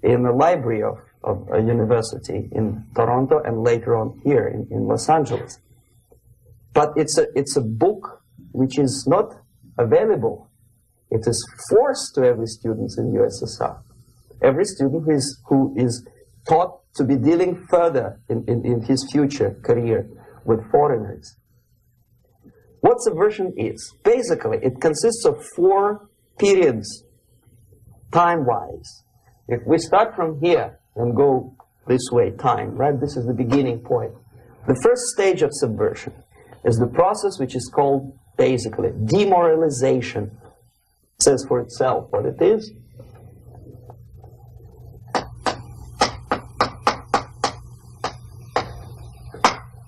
in the library of, of a university in Toronto and later on here in, in Los Angeles. But it's a, it's a book which is not available. It is forced to every student in USSR. Every student who is, who is taught to be dealing further in, in, in his future career with foreigners. What subversion is? Basically, it consists of four periods, time-wise. If we start from here and go this way, time, right? This is the beginning point. The first stage of subversion is the process which is called basically demoralization. It says for itself what it is.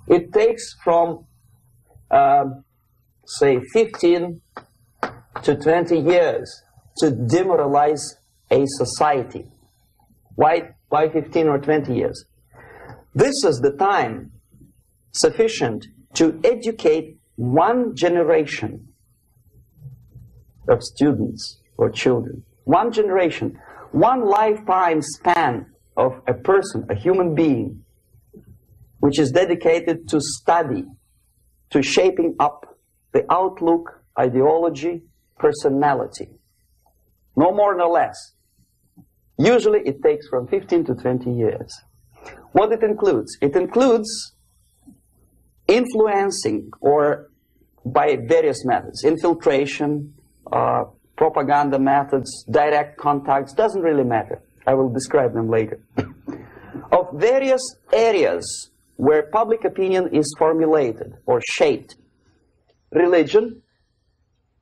It takes from, um, say, 15 to 20 years to demoralize a society. Why, why 15 or 20 years? This is the time sufficient to educate one generation of students or children. One generation, one lifetime span of a person, a human being, which is dedicated to study, to shaping up the outlook, ideology, personality. No more, no less. Usually it takes from 15 to 20 years. What it includes? It includes influencing or by various methods, infiltration, uh, propaganda methods, direct contacts, doesn't really matter. I will describe them later. of various areas where public opinion is formulated or shaped. Religion,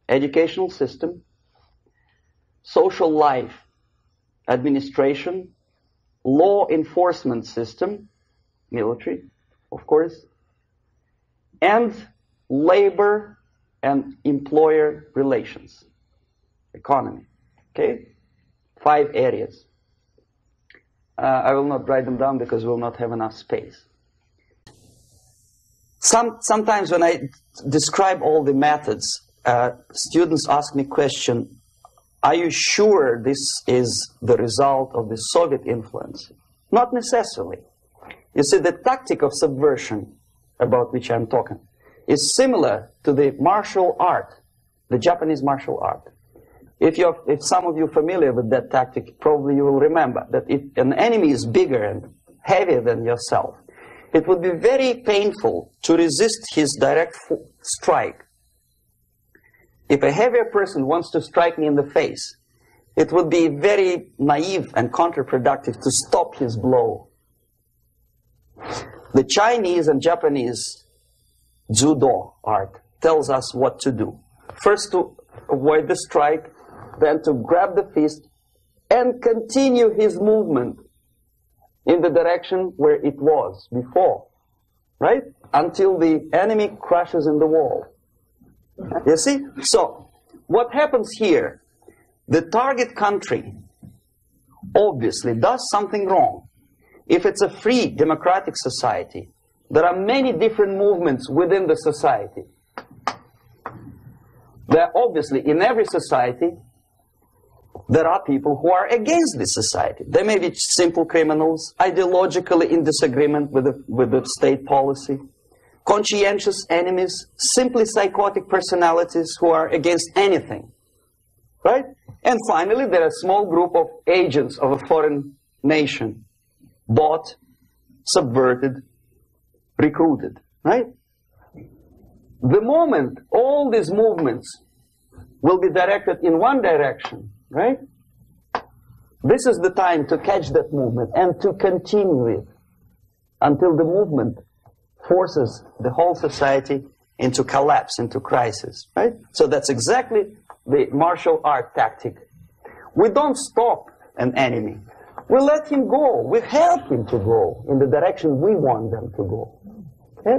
educational system, social life, administration, law enforcement system, military, of course, and labor and employer relations, economy. Okay? Five areas. Uh, I will not write them down because we'll not have enough space. Some, sometimes when I describe all the methods, uh, students ask me question, are you sure this is the result of the Soviet influence? Not necessarily. You see, the tactic of subversion about which I'm talking is similar to the martial art, the Japanese martial art. If, you're, if some of you are familiar with that tactic, probably you will remember that if an enemy is bigger and heavier than yourself, it would be very painful to resist his direct strike. If a heavier person wants to strike me in the face, it would be very naive and counterproductive to stop his blow. The Chinese and Japanese judo art tells us what to do. First to avoid the strike, then to grab the fist and continue his movement in the direction where it was before, right? Until the enemy crashes in the wall. You see? So, what happens here? The target country obviously does something wrong. If it's a free democratic society, there are many different movements within the society. There obviously in every society there are people who are against this society. They may be simple criminals, ideologically in disagreement with the, with the state policy, conscientious enemies, simply psychotic personalities who are against anything. Right? And finally, there are a small group of agents of a foreign nation, bought, subverted, recruited. Right? The moment all these movements will be directed in one direction, right? This is the time to catch that movement and to continue it until the movement forces the whole society into collapse, into crisis, right? So that's exactly the martial art tactic. We don't stop an enemy. We let him go. We help him to go in the direction we want them to go. Okay?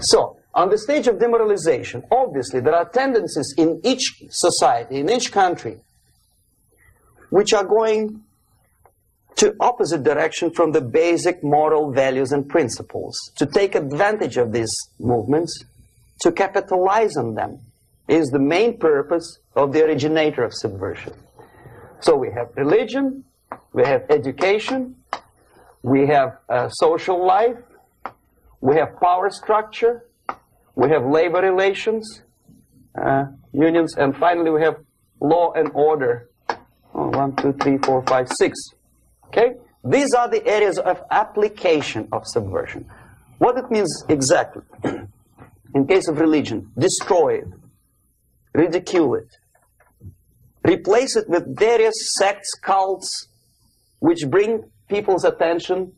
So, on the stage of demoralization, obviously there are tendencies in each society, in each country, which are going to opposite direction from the basic moral values and principles, to take advantage of these movements, to capitalize on them, is the main purpose of the originator of subversion. So we have religion, we have education, we have uh, social life, we have power structure, we have labor relations, uh, unions, and finally we have law and order. Oh, one, two, three, four, five, six. Okay? These are the areas of application of subversion. What it means exactly. In case of religion, destroy it, ridicule it, replace it with various sects, cults, which bring people's attention,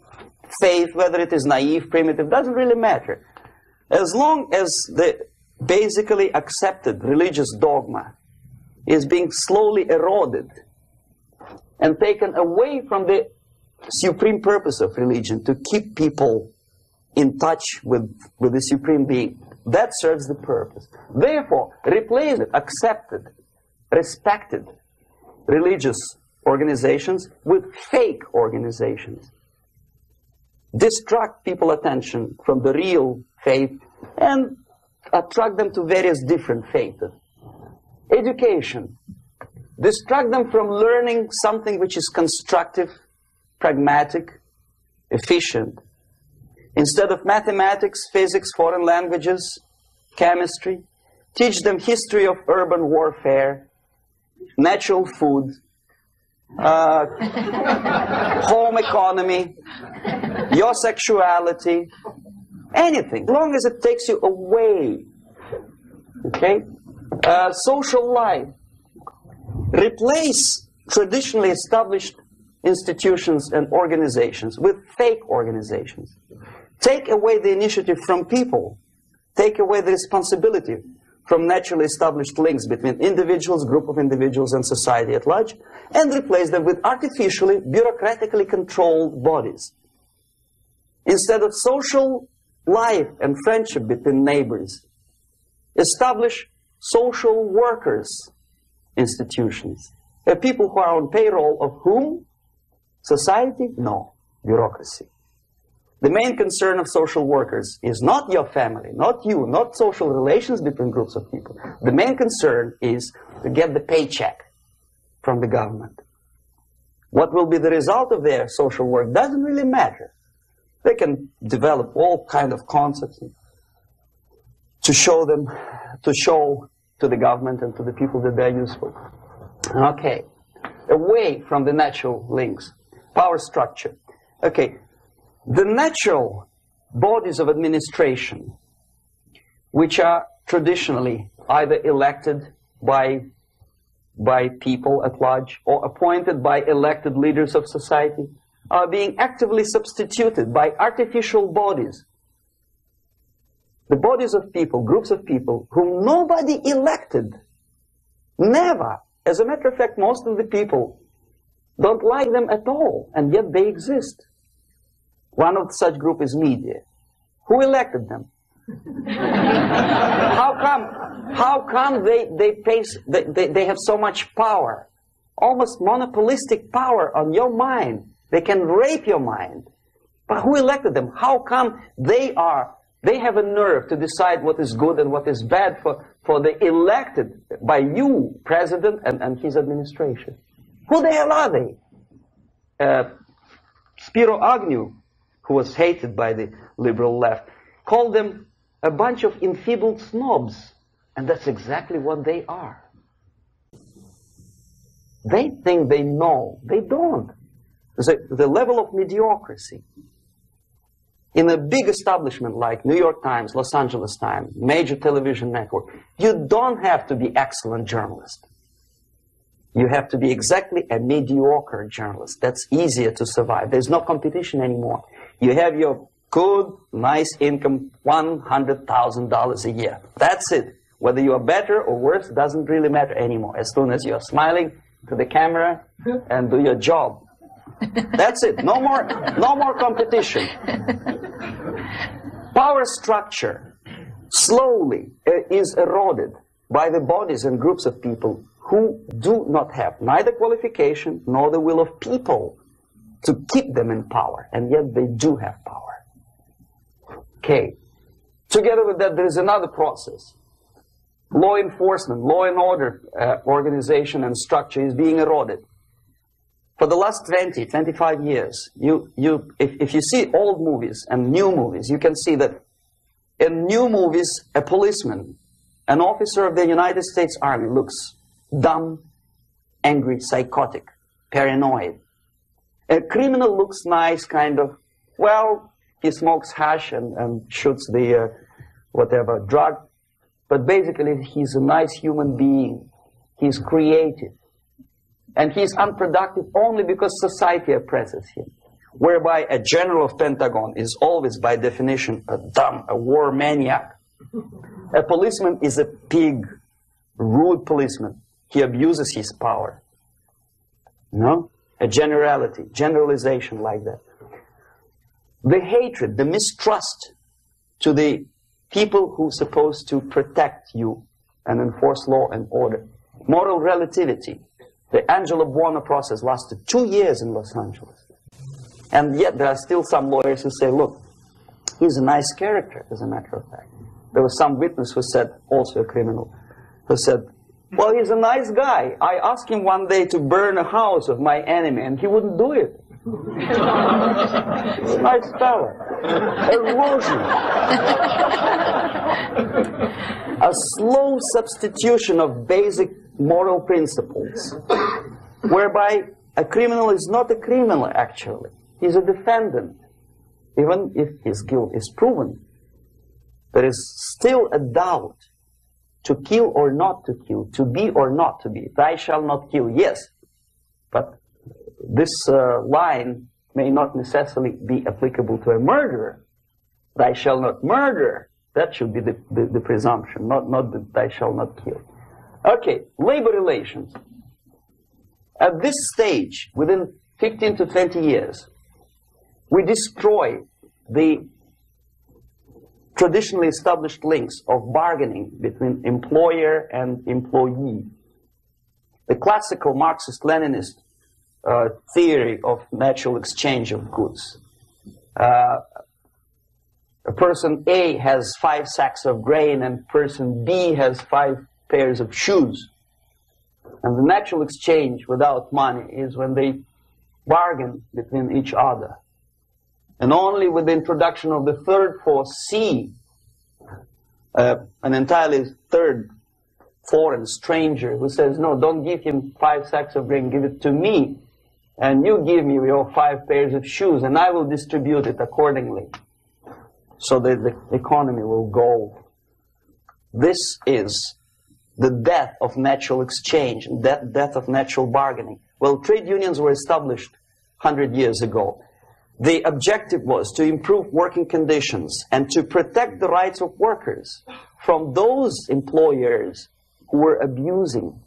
faith, whether it is naive, primitive, doesn't really matter. As long as the basically accepted religious dogma is being slowly eroded and taken away from the supreme purpose of religion to keep people in touch with, with the supreme being. That serves the purpose. Therefore, replace it, accepted, respected religious organizations with fake organizations. Distract people attention from the real faith and attract them to various different faiths. Education, distract them from learning something which is constructive, pragmatic, efficient. Instead of mathematics, physics, foreign languages, chemistry, teach them history of urban warfare, natural food, uh, home economy, your sexuality, anything, as long as it takes you away. Okay? Uh, social life, Replace traditionally established institutions and organizations with fake organizations. Take away the initiative from people. Take away the responsibility from naturally established links between individuals, group of individuals, and society at large, and replace them with artificially, bureaucratically controlled bodies. Instead of social life and friendship between neighbors, establish social workers institutions. A people who are on payroll of whom? Society? No. Bureaucracy. The main concern of social workers is not your family, not you, not social relations between groups of people. The main concern is to get the paycheck from the government. What will be the result of their social work doesn't really matter. They can develop all kind of concepts to show them, to show to the government and to the people that they're useful. Okay, away from the natural links, power structure. Okay, the natural bodies of administration, which are traditionally either elected by by people at large or appointed by elected leaders of society are being actively substituted by artificial bodies the bodies of people, groups of people, whom nobody elected. Never. As a matter of fact, most of the people don't like them at all, and yet they exist. One of such group is media. Who elected them? how come, how come they, they, face, they, they, they have so much power? Almost monopolistic power on your mind. They can rape your mind. But who elected them? How come they are they have a nerve to decide what is good and what is bad for, for the elected by you president and, and his administration. Who the hell are they? Uh, Spiro Agnew, who was hated by the liberal left, called them a bunch of enfeebled snobs. And that's exactly what they are. They think they know. They don't. The, the level of mediocrity in a big establishment like New York Times, Los Angeles Times, major television network, you don't have to be excellent journalist. You have to be exactly a mediocre journalist. That's easier to survive. There's no competition anymore. You have your good, nice income, $100,000 a year. That's it. Whether you are better or worse doesn't really matter anymore. As soon as you're smiling to the camera and do your job. That's it. No more, no more competition. Power structure slowly uh, is eroded by the bodies and groups of people who do not have neither qualification nor the will of people to keep them in power, and yet they do have power. Okay. Together with that, there is another process. Law enforcement, law and order uh, organization and structure is being eroded. For the last 20, 25 years, you, you, if, if you see old movies and new movies, you can see that in new movies, a policeman, an officer of the United States Army looks dumb, angry, psychotic, paranoid. A criminal looks nice, kind of, well, he smokes hash and, and shoots the uh, whatever drug, but basically he's a nice human being. He's creative. And he's unproductive only because society oppresses him. Whereby a general of Pentagon is always by definition a dumb, a war maniac. A policeman is a pig, rude policeman. He abuses his power. No? A generality, generalization like that. The hatred, the mistrust to the people who are supposed to protect you and enforce law and order. Moral relativity. The Angelo Buono process lasted two years in Los Angeles. And yet there are still some lawyers who say, look, he's a nice character, as a matter of fact. There was some witness who said, also a criminal, who said, well, he's a nice guy. I asked him one day to burn a house of my enemy, and he wouldn't do it. nice fella. Erosion. a slow substitution of basic moral principles, whereby a criminal is not a criminal, actually. He's a defendant. Even if his guilt is proven, there is still a doubt to kill or not to kill, to be or not to be. Thou shall not kill, yes. But this uh, line may not necessarily be applicable to a murderer. Thou shall not murder. That should be the, the, the presumption, not, not that thou shalt not kill. Okay, labor relations. At this stage, within 15 to 20 years, we destroy the traditionally established links of bargaining between employer and employee. The classical Marxist-Leninist uh, theory of natural exchange of goods. Uh, a person A has five sacks of grain and person B has five pairs of shoes. And the natural exchange without money is when they bargain between each other. And only with the introduction of the third force, C, uh, an entirely third foreign stranger who says, no, don't give him five sacks of grain, give it to me. And you give me your five pairs of shoes, and I will distribute it accordingly. So that the economy will go. This is the death of natural exchange, death, death of natural bargaining. Well, trade unions were established 100 years ago. The objective was to improve working conditions and to protect the rights of workers from those employers who were abusing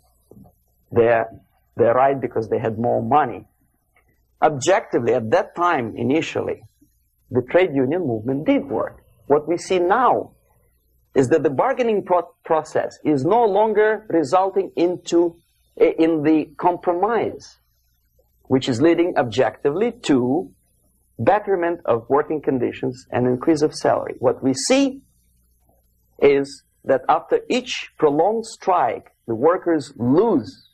their, their right because they had more money. Objectively, at that time, initially, the trade union movement did work. What we see now is that the bargaining pro process is no longer resulting into eh, in the compromise, which is leading objectively to betterment of working conditions and increase of salary. What we see is that after each prolonged strike, the workers lose.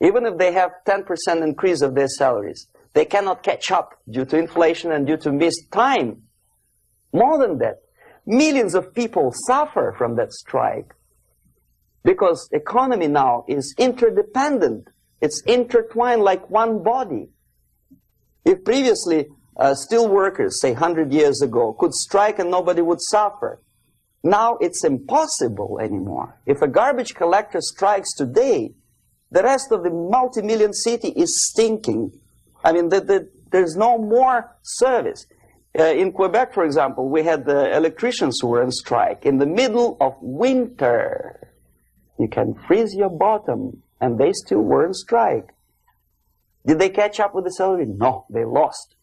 Even if they have 10% increase of their salaries, they cannot catch up due to inflation and due to missed time. More than that, millions of people suffer from that strike because economy now is interdependent. It's intertwined like one body. If previously uh, steel workers, say 100 years ago, could strike and nobody would suffer. Now it's impossible anymore. If a garbage collector strikes today, The rest of the multi-million city is stinking. I mean, the, the, there's no more service. Uh, in Quebec, for example, we had the electricians who were on strike in the middle of winter. You can freeze your bottom, and they still were on strike. Did they catch up with the salary? No, they lost.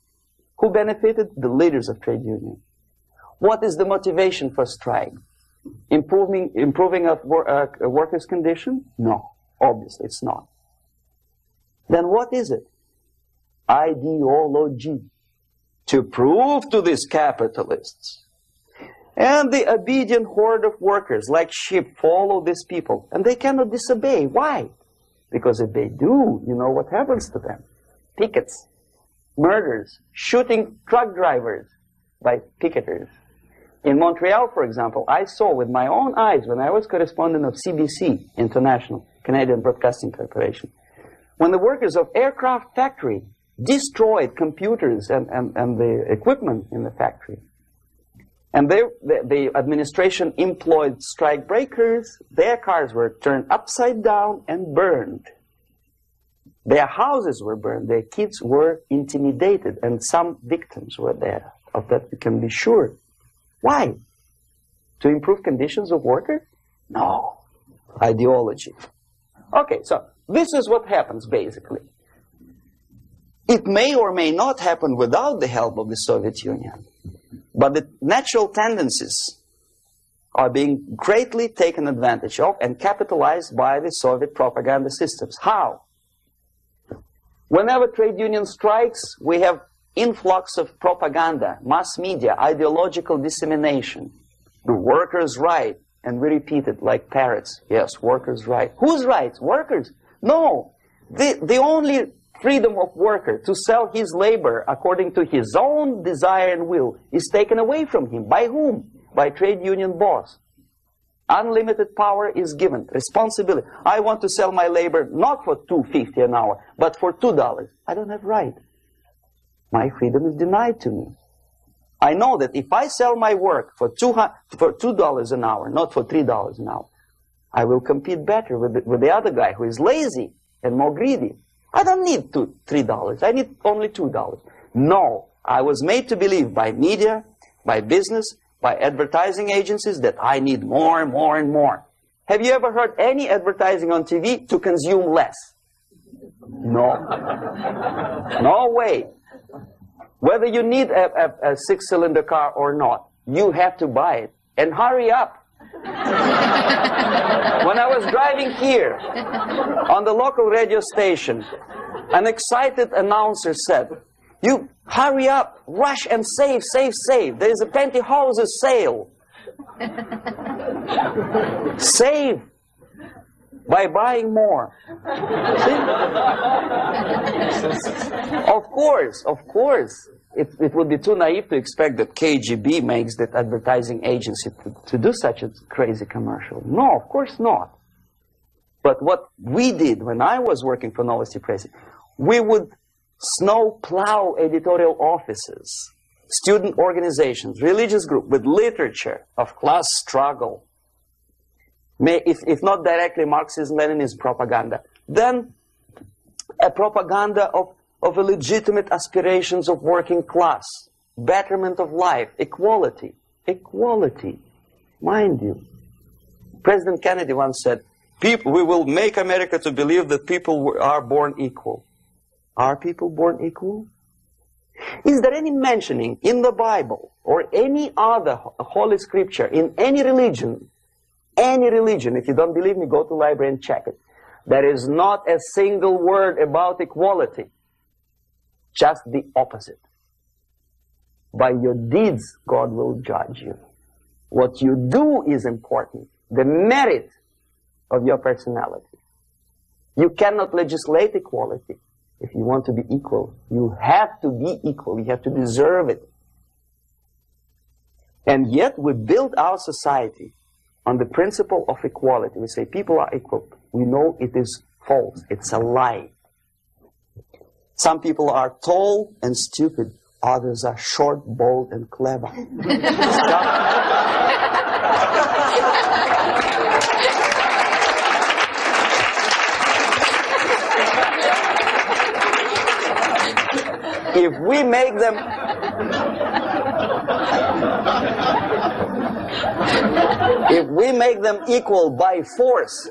Who benefited? The leaders of trade union. What is the motivation for strike? Improving, improving of wor uh, workers' condition? No, obviously it's not. Then what is it? Ideology. To prove to these capitalists. And the obedient horde of workers, like sheep, follow these people. And they cannot disobey. Why? Because if they do, you know what happens to them? Pickets, murders, shooting truck drivers by picketers. In Montreal, for example, I saw with my own eyes when I was correspondent of CBC International, Canadian Broadcasting Corporation, when the workers of aircraft factory destroyed computers and, and, and the equipment in the factory. And they, the, the administration employed strike breakers. Their cars were turned upside down and burned. Their houses were burned. Their kids were intimidated. And some victims were there. Of that we can be sure. Why? To improve conditions of workers? No. Ideology. Okay, so this is what happens basically. It may or may not happen without the help of the Soviet Union. But the natural tendencies are being greatly taken advantage of and capitalized by the Soviet propaganda systems. How? Whenever trade union strikes, we have influx of propaganda, mass media, ideological dissemination. The workers' right, and we repeat it like parrots. Yes, workers' right. Whose rights? Workers? No. The, the only freedom of worker to sell his labor according to his own desire and will is taken away from him. By whom? By trade union boss. Unlimited power is given. Responsibility. I want to sell my labor not for two fifty an hour, but for two dollars. I don't have right. My freedom is denied to me. I know that if I sell my work for two for two dollars an hour, not for three dollars an hour, I will compete better with the, with the other guy who is lazy and more greedy. I don't need two, three dollars. I need only two dollars. No, I was made to believe by media, by business, by advertising agencies that I need more and more and more. Have you ever heard any advertising on TV to consume less? No. No way. Whether you need a, a, a six-cylinder car or not, you have to buy it. And hurry up. When I was driving here on the local radio station, an excited announcer said, you hurry up, rush and save, save, save. There is a pantyhose sale. save by buying more. of course, of course. It, it would be too naive to expect that KGB makes that advertising agency to, to do such a crazy commercial. No, of course not. But what we did when I was working for Novosti Press, we would snow plow editorial offices, student organizations, religious groups with literature of class struggle, may, if, if not directly Marxism, Leninism propaganda, then a propaganda of, of a legitimate aspirations of working class, betterment of life, equality, equality, mind you. President Kennedy once said, people, we will make America to believe that people are born equal. Are people born equal? Is there any mentioning in the Bible or any other holy scripture in any religion any religion, if you don't believe me, go to library and check it. There is not a single word about equality. Just the opposite. By your deeds, God will judge you. What you do is important. The merit of your personality. You cannot legislate equality. If you want to be equal, you have to be equal. You have to deserve it. And yet we build our society on the principle of equality. We say people are equal. We know it is false. It's a lie. Some people are tall and stupid. Others are short, bold, and clever. if we make them if we make them equal by force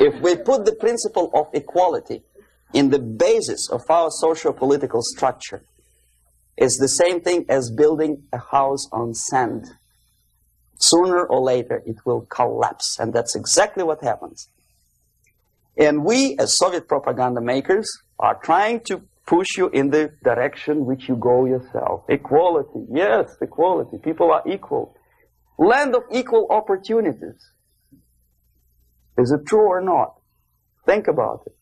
if we put the principle of equality in the basis of our socio-political structure it's the same thing as building a house on sand. Sooner or later it will collapse and that's exactly what happens. And we, as Soviet propaganda makers, are trying to push you in the direction which you go yourself. Equality. Yes, equality. People are equal. Land of equal opportunities. Is it true or not? Think about it.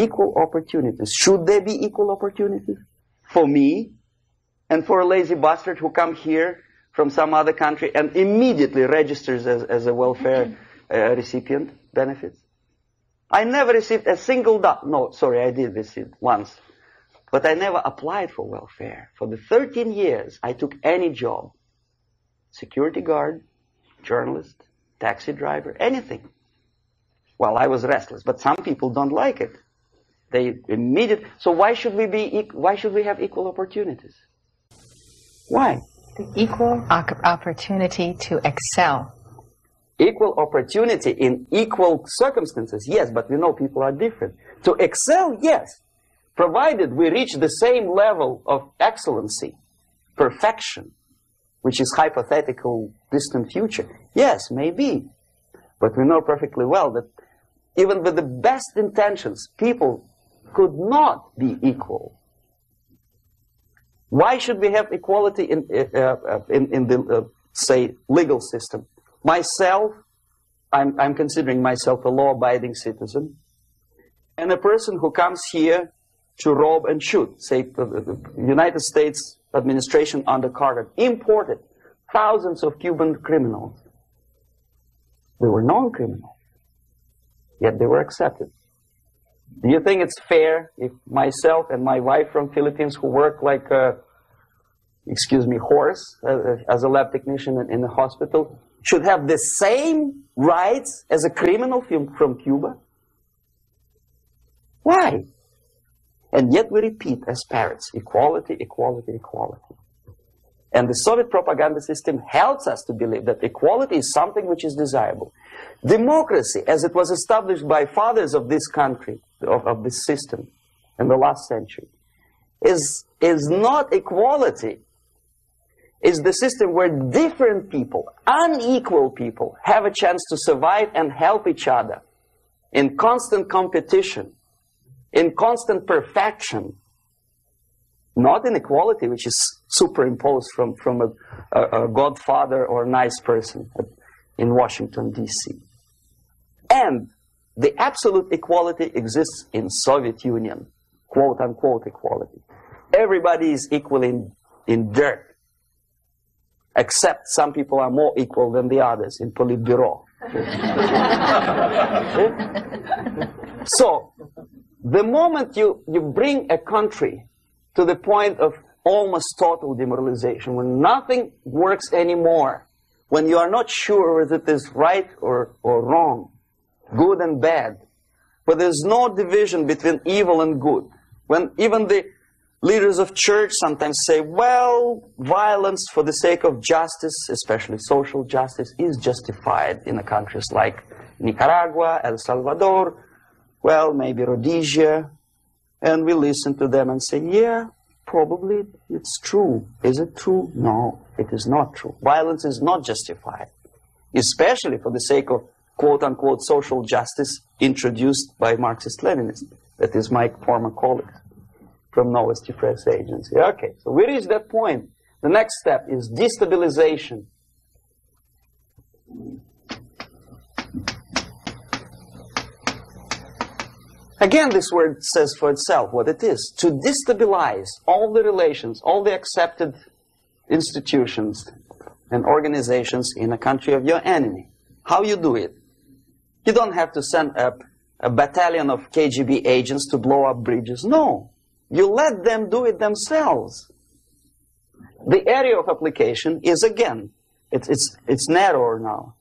Equal opportunities. Should there be equal opportunities? For me and for a lazy bastard who come here from some other country and immediately registers as, as a welfare uh, recipient benefits? I never received a single dollar. No, sorry, I did receive once. But I never applied for welfare. For the 13 years, I took any job. Security guard, journalist, taxi driver, anything. Well, I was restless, but some people don't like it. They immediately, so why should we be, why should we have equal opportunities? Why? The equal opportunity to excel equal opportunity in equal circumstances, yes, but we know people are different. To excel, yes, provided we reach the same level of excellency, perfection, which is hypothetical, distant future. Yes, maybe. But we know perfectly well that even with the best intentions, people could not be equal. Why should we have equality in, uh, uh, in, in the, uh, say, legal system? Myself, I'm, I'm considering myself a law-abiding citizen, and a person who comes here to rob and shoot, say the United States administration under Carter, imported thousands of Cuban criminals. They were non-criminals, yet they were accepted. Do you think it's fair if myself and my wife from Philippines who work like a, excuse me, horse as a lab technician in, in the hospital, should have the same rights as a criminal from, from Cuba? Why? And yet we repeat as parents, equality, equality, equality. And the Soviet propaganda system helps us to believe that equality is something which is desirable. Democracy, as it was established by fathers of this country, of, of this system in the last century, is, is not equality is the system where different people, unequal people, have a chance to survive and help each other in constant competition, in constant perfection, not inequality, which is superimposed from, from a, a, a godfather or a nice person in Washington, D.C. And the absolute equality exists in Soviet Union, quote unquote equality. Everybody is equal in, in dirt except some people are more equal than the others in Politburo. so, the moment you, you bring a country to the point of almost total demoralization, when nothing works anymore, when you are not sure whether it is right or, or wrong, good and bad, but there's no division between evil and good, when even the Leaders of church sometimes say, well, violence for the sake of justice, especially social justice, is justified in the countries like Nicaragua, El Salvador, well, maybe Rhodesia. And we listen to them and say, yeah, probably it's true. Is it true? No, it is not true. Violence is not justified, especially for the sake of quote-unquote social justice introduced by Marxist-Leninists. That is my former colleague from Novosti Press Agency. Okay, so we reach that point. The next step is destabilization. Again, this word says for itself what it is. To destabilize all the relations, all the accepted institutions and organizations in a country of your enemy. How you do it? You don't have to send up a battalion of KGB agents to blow up bridges. No. You let them do it themselves. The area of application is again, it's, it's, it's narrower now.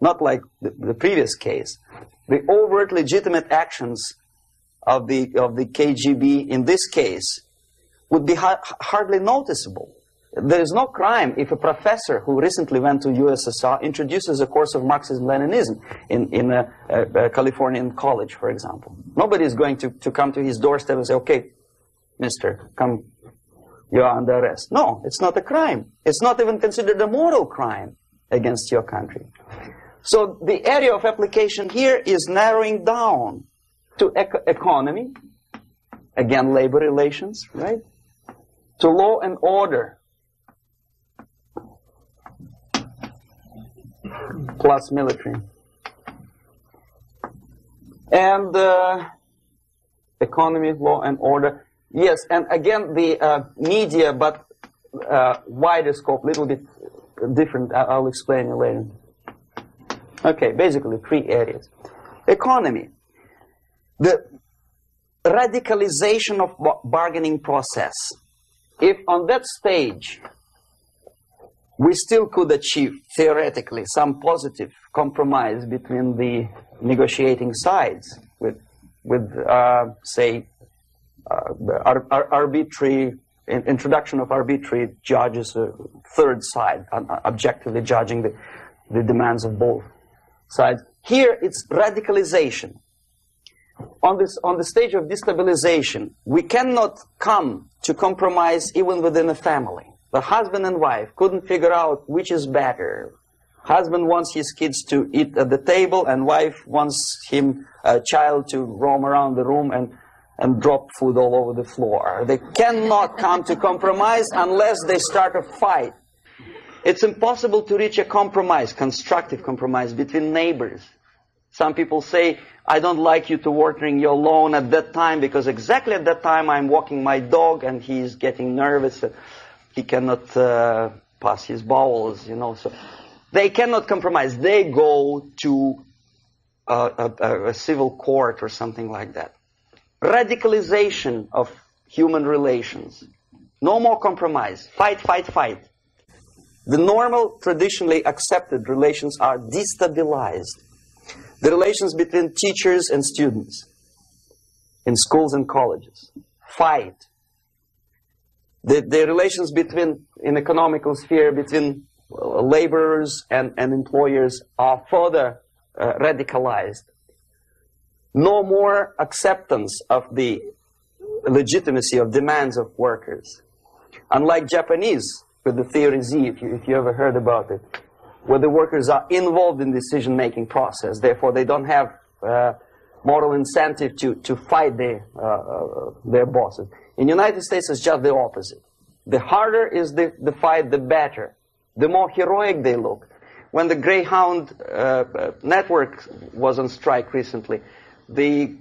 Not like the, the previous case. The overt legitimate actions of the, of the KGB in this case would be ha hardly noticeable. There is no crime if a professor who recently went to USSR introduces a course of Marxism-Leninism in, in a, a, a, Californian college, for example. Nobody is going to, to come to his doorstep and say, okay, mister, come, you are under arrest. No, it's not a crime. It's not even considered a moral crime against your country. So the area of application here is narrowing down to economy, again, labor relations, right? To law and order, plus military. And uh, economy, law and order. Yes, and again, the uh, media, but uh, wider scope, little bit different. I'll explain it later. Okay, basically three areas. Economy. The radicalization of bargaining process. If on that stage we still could achieve, theoretically, some positive compromise between the negotiating sides with, with uh, say, uh, ar ar arbitrary introduction of arbitrary judges, a third side, uh, uh, objectively judging the, the demands of both sides. Here, it's radicalization. On, this, on the stage of destabilization, we cannot come to compromise even within a family. The husband and wife couldn't figure out which is better. Husband wants his kids to eat at the table, and wife wants him, a child, to roam around the room and, and drop food all over the floor. They cannot come to compromise unless they start a fight. It's impossible to reach a compromise, constructive compromise between neighbors. Some people say, I don't like you to watering your lawn at that time because exactly at that time I'm walking my dog and he's getting nervous he cannot uh, pass his bowels, you know. So they cannot compromise. They go to a, a, a civil court or something like that. Radicalization of human relations. No more compromise. Fight, fight, fight. The normal, traditionally accepted relations are destabilized. The relations between teachers and students in schools and colleges. Fight, the, the relations between, in economical sphere, between uh, laborers and, and employers are further uh, radicalized. No more acceptance of the legitimacy of demands of workers. Unlike Japanese, with the theory Z, if you, if you ever heard about it, where the workers are involved in decision-making process, therefore they don't have uh, moral incentive to, to fight their, uh, uh their bosses. In the United States, it's just the opposite. The harder is the, the fight, the better. The more heroic they look. When the Greyhound uh, uh, network was on strike recently, the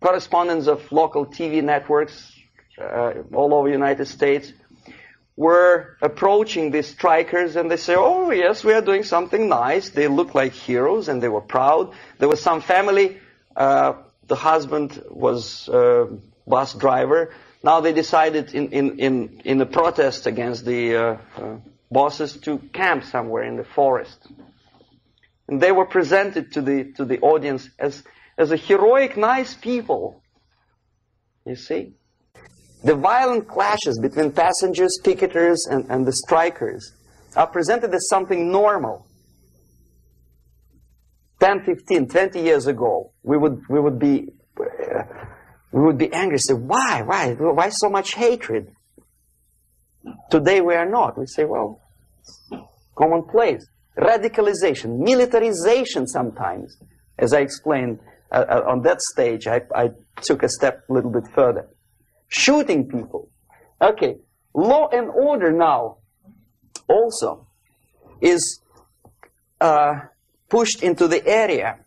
correspondents of local TV networks uh, all over the United States were approaching these strikers and they say, oh yes, we are doing something nice. They look like heroes and they were proud. There was some family, uh, the husband was a bus driver, now they decided in, in, in, in a protest against the uh, uh, bosses to camp somewhere in the forest. And they were presented to the, to the audience as, as a heroic, nice people. You see? The violent clashes between passengers, picketers, and, and the strikers are presented as something normal. 10, 15, 20 years ago, we would, we would be uh, we would be angry, say, why, why, why so much hatred? Today we are not. We say, well, commonplace. Radicalization, militarization sometimes. As I explained uh, uh, on that stage, I, I took a step a little bit further. Shooting people. Okay, law and order now also is uh, pushed into the area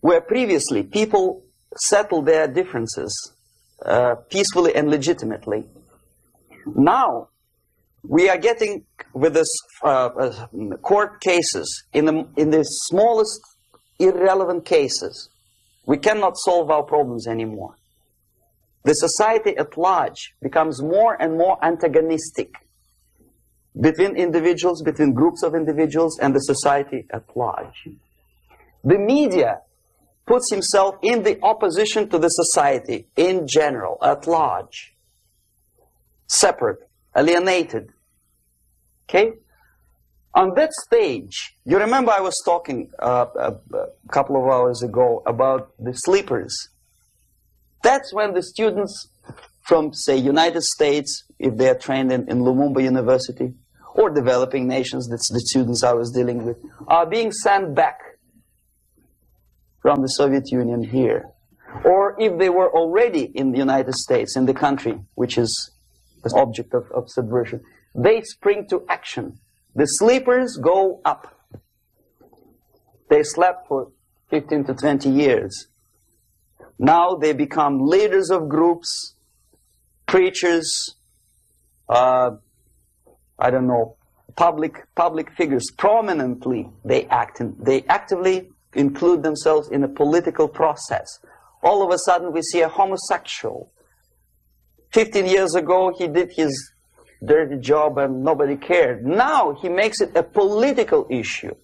where previously people settle their differences uh, peacefully and legitimately. Now, we are getting with this uh, uh, court cases in the in the smallest irrelevant cases. We cannot solve our problems anymore. The society at large becomes more and more antagonistic between individuals, between groups of individuals, and the society at large. The media puts himself in the opposition to the society in general, at large. Separate, alienated. Okay? On that stage, you remember I was talking uh, a, a couple of hours ago about the sleepers. That's when the students from, say, United States, if they are trained in, in Lumumba University, or developing nations, that's the students I was dealing with, are being sent back from the Soviet Union here. Or if they were already in the United States, in the country which is the object of, of subversion, they spring to action the sleepers go up. They slept for 15 to 20 years. Now they become leaders of groups, preachers, uh, I don't know, public public figures. Prominently, they act. In, they actively include themselves in a political process. All of a sudden, we see a homosexual. 15 years ago, he did his dirty job and nobody cared. Now he makes it a political issue.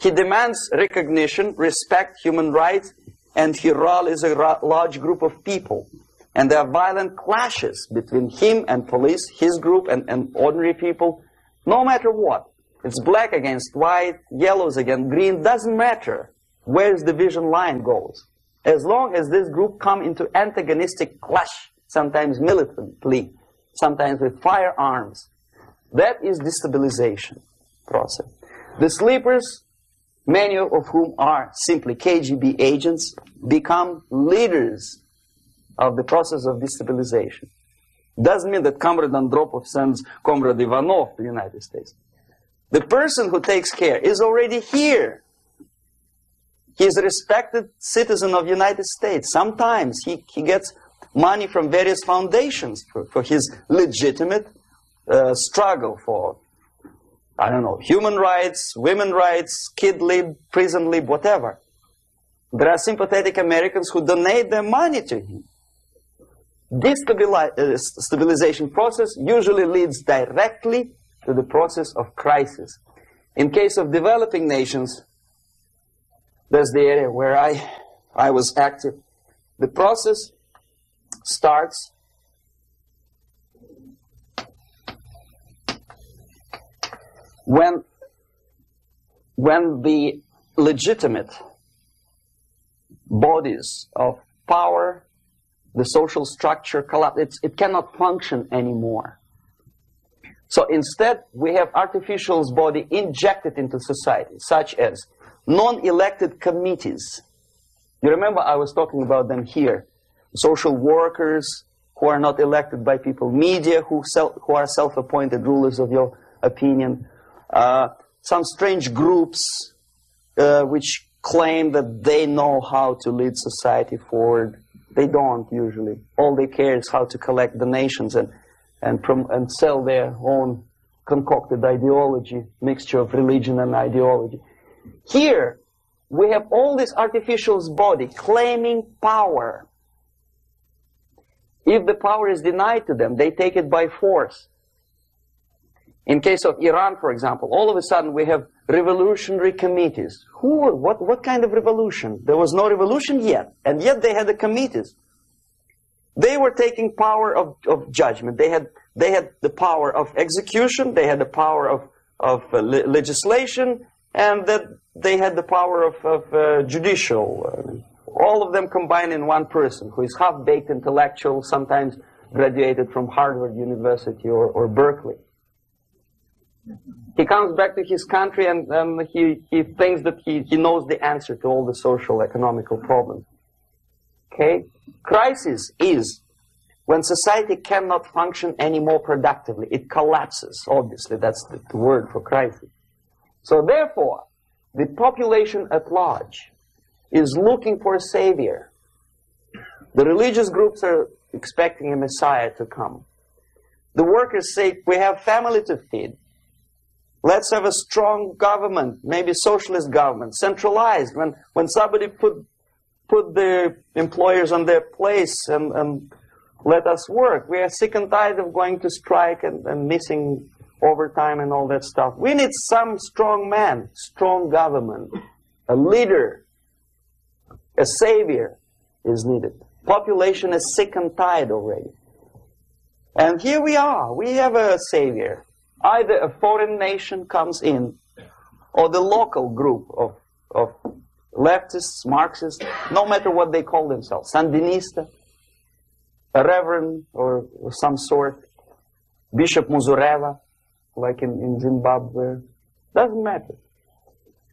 He demands recognition, respect, human rights, and he rallies a large group of people. And there are violent clashes between him and police, his group and, and ordinary people, no matter what. It's black against white, yellows against green, doesn't matter where the division line goes. As long as this group come into antagonistic clash, sometimes militantly, sometimes with firearms. That is destabilization process. The sleepers, many of whom are simply KGB agents, become leaders of the process of destabilization. Doesn't mean that Comrade Andropov sends Comrade Ivanov to the United States. The person who takes care is already here. He is a respected citizen of United States. Sometimes he, he gets money from various foundations for, for his legitimate uh, struggle for, I don't know, human rights, women rights, kid lib, prison lib, whatever. There are sympathetic Americans who donate their money to him. This uh, stabilization process usually leads directly to the process of crisis. In case of developing nations, that's the area where I, I was active. The process starts when when the legitimate bodies of power, the social structure collapse, it cannot function anymore. So instead, we have artificial body injected into society, such as non-elected committees. You remember I was talking about them here social workers who are not elected by people, media who, self, who are self-appointed rulers of your opinion, uh, some strange groups uh, which claim that they know how to lead society forward. They don't usually. All they care is how to collect donations and, and, and sell their own concocted ideology, mixture of religion and ideology. Here, we have all this artificial body claiming power if the power is denied to them, they take it by force. In case of Iran, for example, all of a sudden we have revolutionary committees. Who, what, what kind of revolution? There was no revolution yet, and yet they had the committees. They were taking power of, of judgment. They had, they had the power of execution, they had the power of, of uh, le legislation, and that they had the power of, of uh, judicial uh, all of them combined in one person who is half-baked intellectual, sometimes graduated from Harvard University or, or Berkeley. He comes back to his country and, he, he thinks that he, he knows the answer to all the social economical problems. Okay? Crisis is when society cannot function any more productively. It collapses, obviously. That's the, the word for crisis. So therefore, the population at large is looking for a savior. The religious groups are expecting a Messiah to come. The workers say, we have family to feed. Let's have a strong government, maybe socialist government, centralized. When, when somebody put, put the employers on their place and, and let us work. We are sick and tired of going to strike and, and missing overtime and all that stuff. We need some strong man, strong government, a leader A savior is needed. Population is sick and tired already. And here we are. We have a savior. Either a foreign nation comes in, or the local group of, of leftists, Marxists, no matter what they call themselves, Sandinista, a reverend or, or some sort, Bishop Muzorewa, like in, in Zimbabwe, doesn't matter.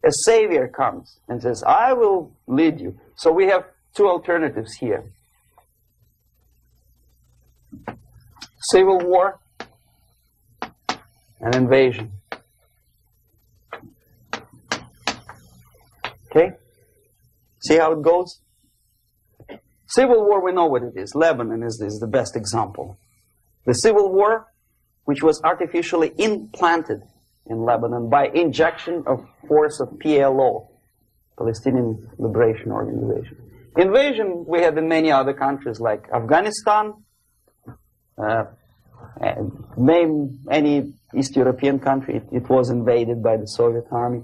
A savior comes and says, I will lead you. So we have two alternatives here. Civil war and invasion. Okay? See how it goes? Civil war, we know what it is. Lebanon is, is the best example. The civil war, which was artificially implanted in Lebanon by injection of force of PLO, Palestinian Liberation Organization. Invasion we had in many other countries like Afghanistan, uh, name any East European country, it, it was invaded by the Soviet army.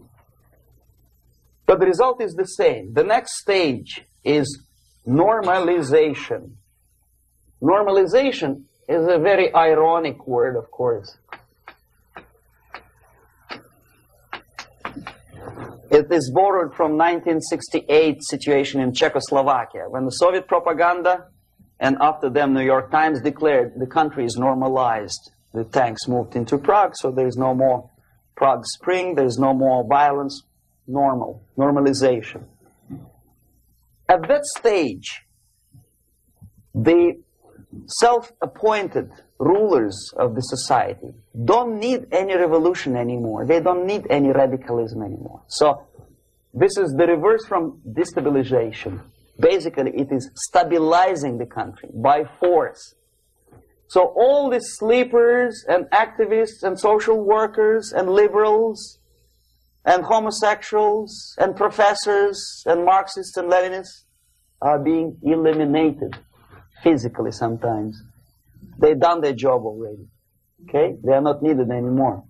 But the result is the same. The next stage is normalization. Normalization is a very ironic word, of course. It is borrowed from 1968 situation in Czechoslovakia when the Soviet propaganda and after them New York Times declared the country is normalized. The tanks moved into Prague, so there's no more Prague Spring, there's no more violence, normal, normalization. At that stage, the self-appointed rulers of the society don't need any revolution anymore. They don't need any radicalism anymore. So this is the reverse from destabilization. Basically, it is stabilizing the country by force. So all the sleepers and activists and social workers and liberals and homosexuals and professors and Marxists and Leninists are being eliminated physically sometimes. They've done their job already. Okay? They are not needed anymore.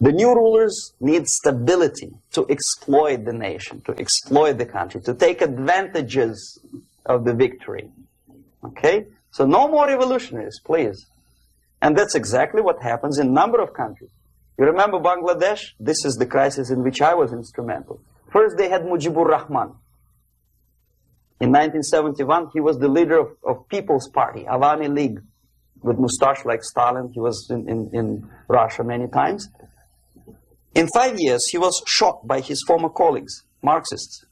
The new rulers need stability to exploit the nation, to exploit the country, to take advantages of the victory. Okay? So no more revolutionaries, please. And that's exactly what happens in a number of countries. You remember Bangladesh? This is the crisis in which I was instrumental. First they had Mujibur Rahman. In 1971, he was the leader of, of People's Party, Awami League, with mustache like Stalin. He was in, in, in Russia many times. In five years, he was shot by his former colleagues, Marxists.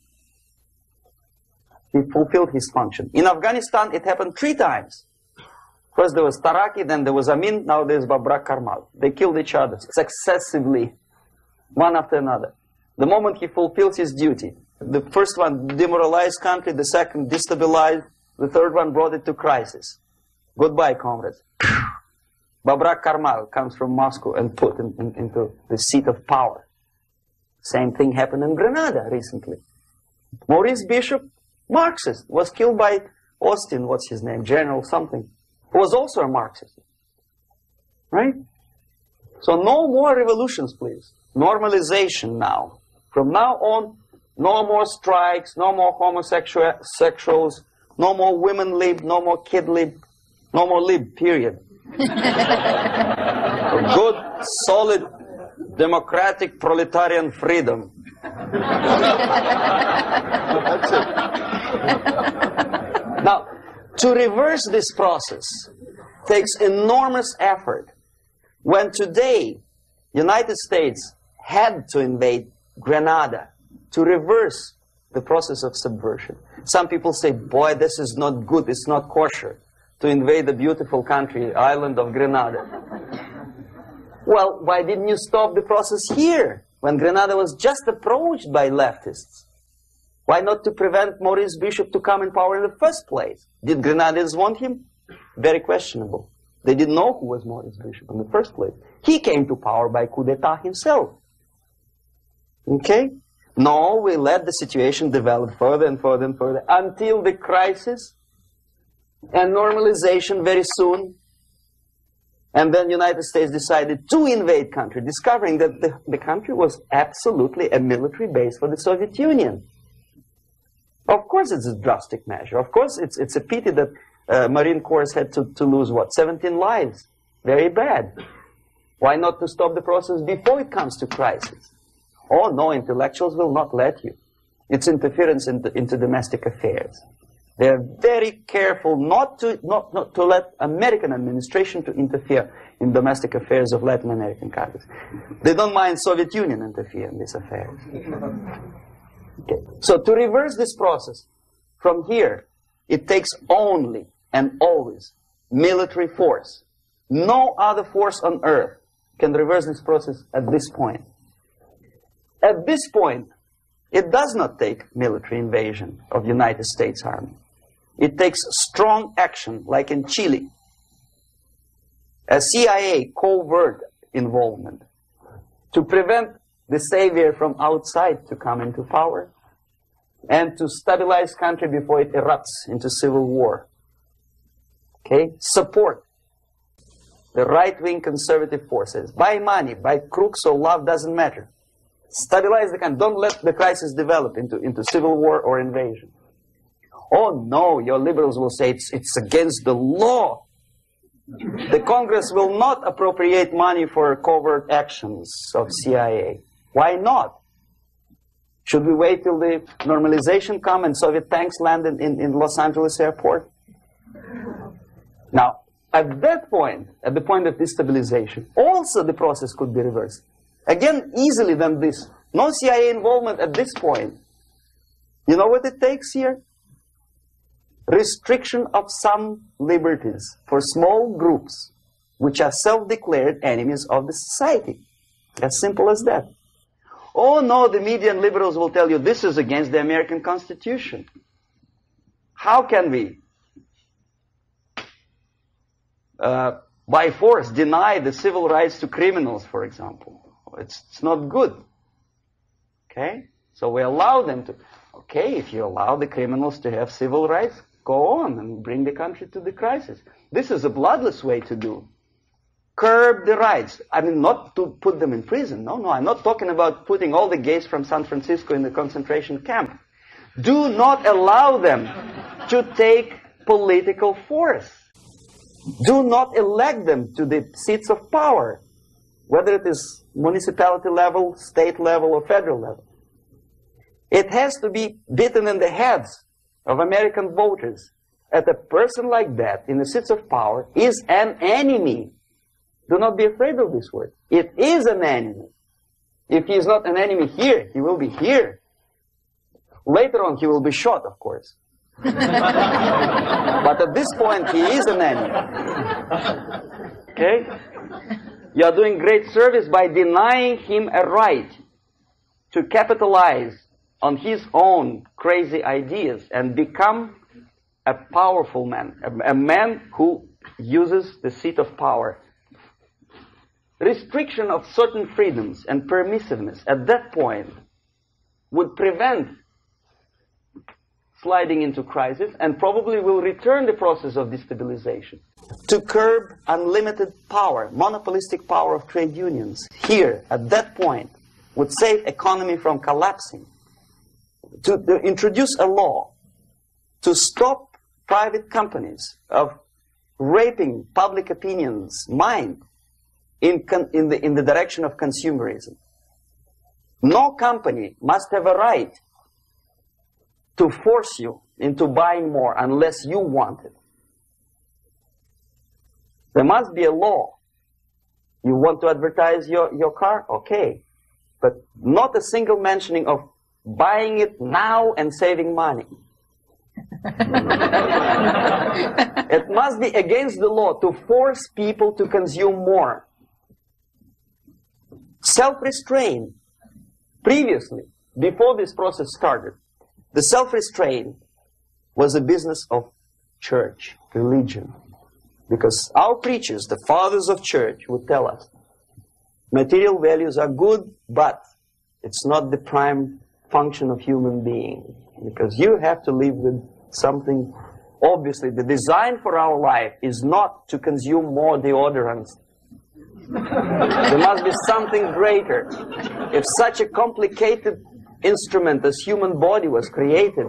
He fulfilled his function. In Afghanistan, it happened three times. First there was Taraki, then there was Amin, now there's Babrak Karmal. They killed each other successively, one after another. The moment he fulfills his duty, the first one demoralized country, the second destabilized, the third one brought it to crisis. Goodbye, comrades. Babrak Karmal comes from Moscow and put in, in, into the seat of power. Same thing happened in Grenada recently. Maurice Bishop, Marxist, was killed by Austin, what's his name, General something, who was also a Marxist. Right? So no more revolutions, please. Normalization now. From now on, no more strikes, no more homosexuals, no more women lib, no more kid lib, no more lib, period. good, solid, democratic proletarian freedom. That's it. Now, to reverse this process takes enormous effort. When today, United States had to invade Grenada to reverse the process of subversion. Some people say, boy, this is not good, it's not kosher to invade the beautiful country, island of Grenada. well, why didn't you stop the process here, when Grenada was just approached by leftists? Why not to prevent Maurice Bishop to come in power in the first place? Did Grenadians want him? Very questionable. They didn't know who was Maurice Bishop in the first place. He came to power by coup d'etat himself. Okay? No, we let the situation develop further and further and further until the crisis and normalization very soon And then United States decided to invade country, discovering that the, the country was absolutely a military base for the Soviet Union. Of course it's a drastic measure. Of course it's, it's a pity that uh, Marine Corps had to, to lose, what, 17 lives. Very bad. Why not to stop the process before it comes to crisis? Oh no, intellectuals will not let you. It's interference into, into domestic affairs. They're very careful not to, not, not to let American administration to interfere in domestic affairs of Latin American countries. They don't mind Soviet Union interfere in these affairs. Okay. So to reverse this process from here, it takes only and always military force. No other force on earth can reverse this process at this point. At this point, it does not take military invasion of United States Army. It takes strong action, like in Chile. A CIA covert involvement to prevent the savior from outside to come into power and to stabilize country before it erupts into civil war. Okay? Support the right-wing conservative forces. By money, by crooks or love, doesn't matter. Stabilize the country. Don't let the crisis develop into, into civil war or invasion. Oh no, your liberals will say it's, it's against the law. The Congress will not appropriate money for covert actions of CIA. Why not? Should we wait till the normalization come and Soviet tanks land in, in, in Los Angeles airport? Now, at that point, at the point of destabilization, also the process could be reversed. Again, easily than this. No CIA involvement at this point. You know what it takes here? restriction of some liberties for small groups which are self-declared enemies of the society. As simple as that. Oh no, the media and liberals will tell you this is against the American Constitution. How can we, uh, by force, deny the civil rights to criminals, for example? It's, it's not good. Okay? So we allow them to. Okay, if you allow the criminals to have civil rights, go on and bring the country to the crisis. This is a bloodless way to do. Curb the rights. I mean, not to put them in prison. No, no, I'm not talking about putting all the gays from San Francisco in the concentration camp. Do not allow them to take political force. Do not elect them to the seats of power, whether it is municipality level, state level, or federal level. It has to be bitten in the heads of American voters that a person like that in the seats of power is an enemy. Do not be afraid of this word. It is an enemy. If he is not an enemy here, he will be here. Later on, he will be shot, of course. but at this point, he is an enemy. Okay? You are doing great service by denying him a right to capitalize on his own crazy ideas and become a powerful man, a, man who uses the seat of power. Restriction of certain freedoms and permissiveness at that point would prevent sliding into crisis and probably will return the process of destabilization. To curb unlimited power, monopolistic power of trade unions, here, at that point, would save economy from collapsing to, introduce a law to stop private companies of raping public opinion's mind in, in, the, in the direction of consumerism. No company must have a right to force you into buying more unless you want it. There must be a law. You want to advertise your, your car? Okay. But not a single mentioning of buying it now and saving money. it must be against the law to force people to consume more. Self-restraint. Previously, before this process started, the self-restraint was a business of church, religion. Because our preachers, the fathers of church, would tell us, material values are good, but it's not the prime function of human being. Because you have to live with something. Obviously, the design for our life is not to consume more deodorants there must be something greater. If such a complicated instrument as human body was created,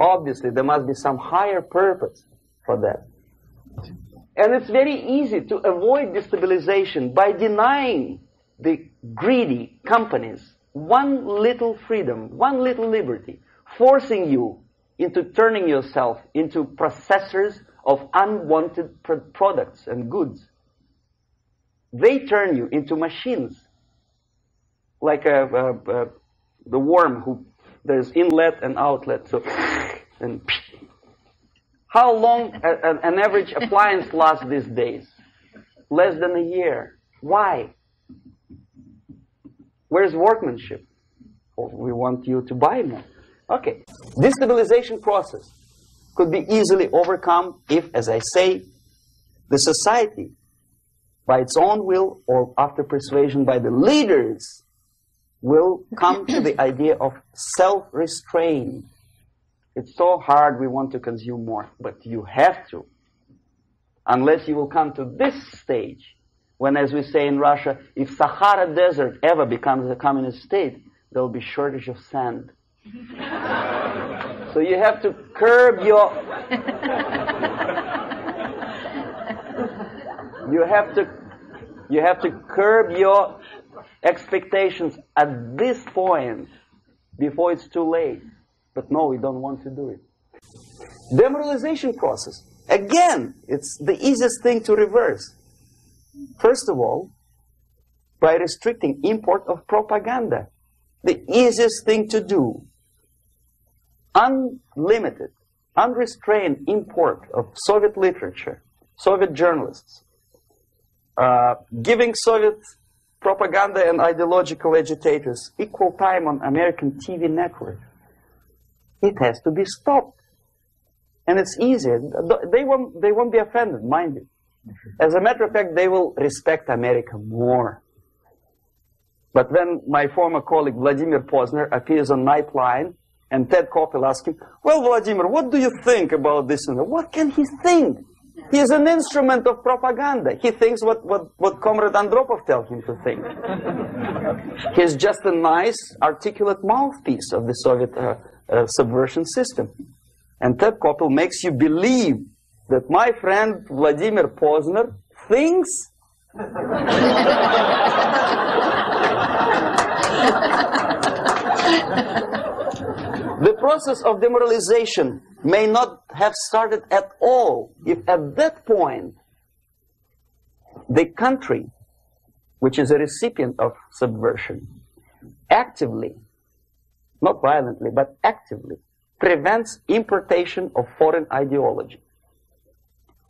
obviously there must be some higher purpose for that. And it's very easy to avoid destabilization by denying the greedy companies one little freedom, one little liberty, forcing you into turning yourself into processors of unwanted pr products and goods. They turn you into machines, like a, a, a, the worm who there's inlet and outlet. So, and how long a, an average appliance lasts these days? Less than a year. Why? Where's workmanship? Well, we want you to buy more. Okay. This stabilization process could be easily overcome if, as I say, the society, by its own will or after persuasion by the leaders, will come to the idea of self-restraint. It's so hard we want to consume more, but you have to. Unless you will come to this stage, when, as we say in Russia, if Sahara Desert ever becomes a communist state, there will be shortage of sand. so you have to curb your you have to you have to curb your expectations at this point before it's too late. But no, we don't want to do it. Demoralization process. Again, it's the easiest thing to reverse. First of all, by restricting import of propaganda. The easiest thing to do. Unlimited, unrestrained import of Soviet literature, Soviet journalists, uh, giving Soviet propaganda and ideological agitators equal time on American TV network. It has to be stopped. And it's easier. They won't, they won't be offended, mind you. As a matter of fact, they will respect America more. But when my former colleague Vladimir Pozner appears on Nightline and Ted Koppel asks him, well, Vladimir, what do you think about this and? What can he think? He is an instrument of propaganda. He thinks what, what, what Comrade Andropov tells him to think. He's just a nice, articulate mouthpiece of the Soviet uh, uh, subversion system. And Ted Koppel makes you believe that my friend Vladimir Pozner thinks the process of demoralization may not have started at all if at that point the country, which is a recipient of subversion, actively, not violently, but actively, prevents importation of foreign ideology.